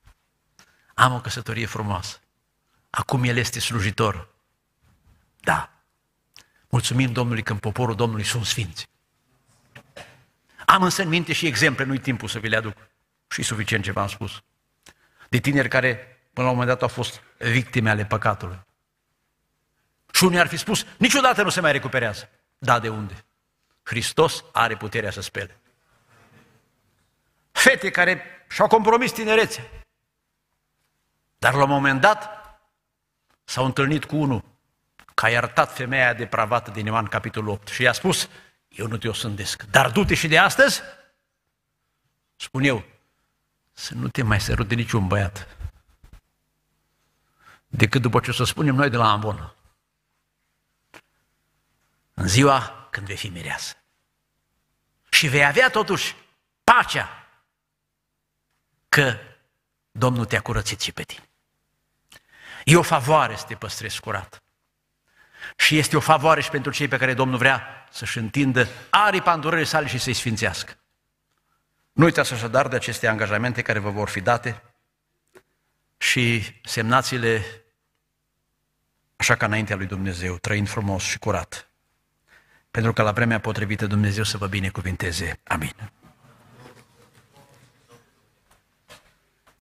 Am o căsătorie frumoasă. Acum el este slujitor. Da. Mulțumim Domnului că în poporul Domnului sunt sfinți. Am însă în minte și exemple, nu-i timpul să vi le aduc. Și suficient ce v-am spus. De tineri care până la un moment dat au fost victime ale păcatului. Și unii ar fi spus, niciodată nu se mai recuperează. Da, de unde? Hristos are puterea să spele. Fete care și-au compromis tinerețea. Dar la un moment dat s-au întâlnit cu unul că a iertat femeia depravată din Ioan capitolul 8 și i-a spus, eu nu te o sândesc, dar du-te și de astăzi, spun eu, să nu te mai sărute niciun băiat, decât după ce o să spunem noi de la Ambon. în ziua când vei fi mireasă. Și vei avea totuși pacea că Domnul te-a curățit și pe tine. E o favoare să te păstrezi curat. Și este o favoare și pentru cei pe care Domnul vrea să-și întindă aripa îndurării sale și să-i sfințească. Nu uitați așadar de aceste angajamente care vă vor fi date și semnați-le așa ca înaintea lui Dumnezeu, trăind frumos și curat. Pentru că la vremea potrivită Dumnezeu să vă binecuvinteze. Amin.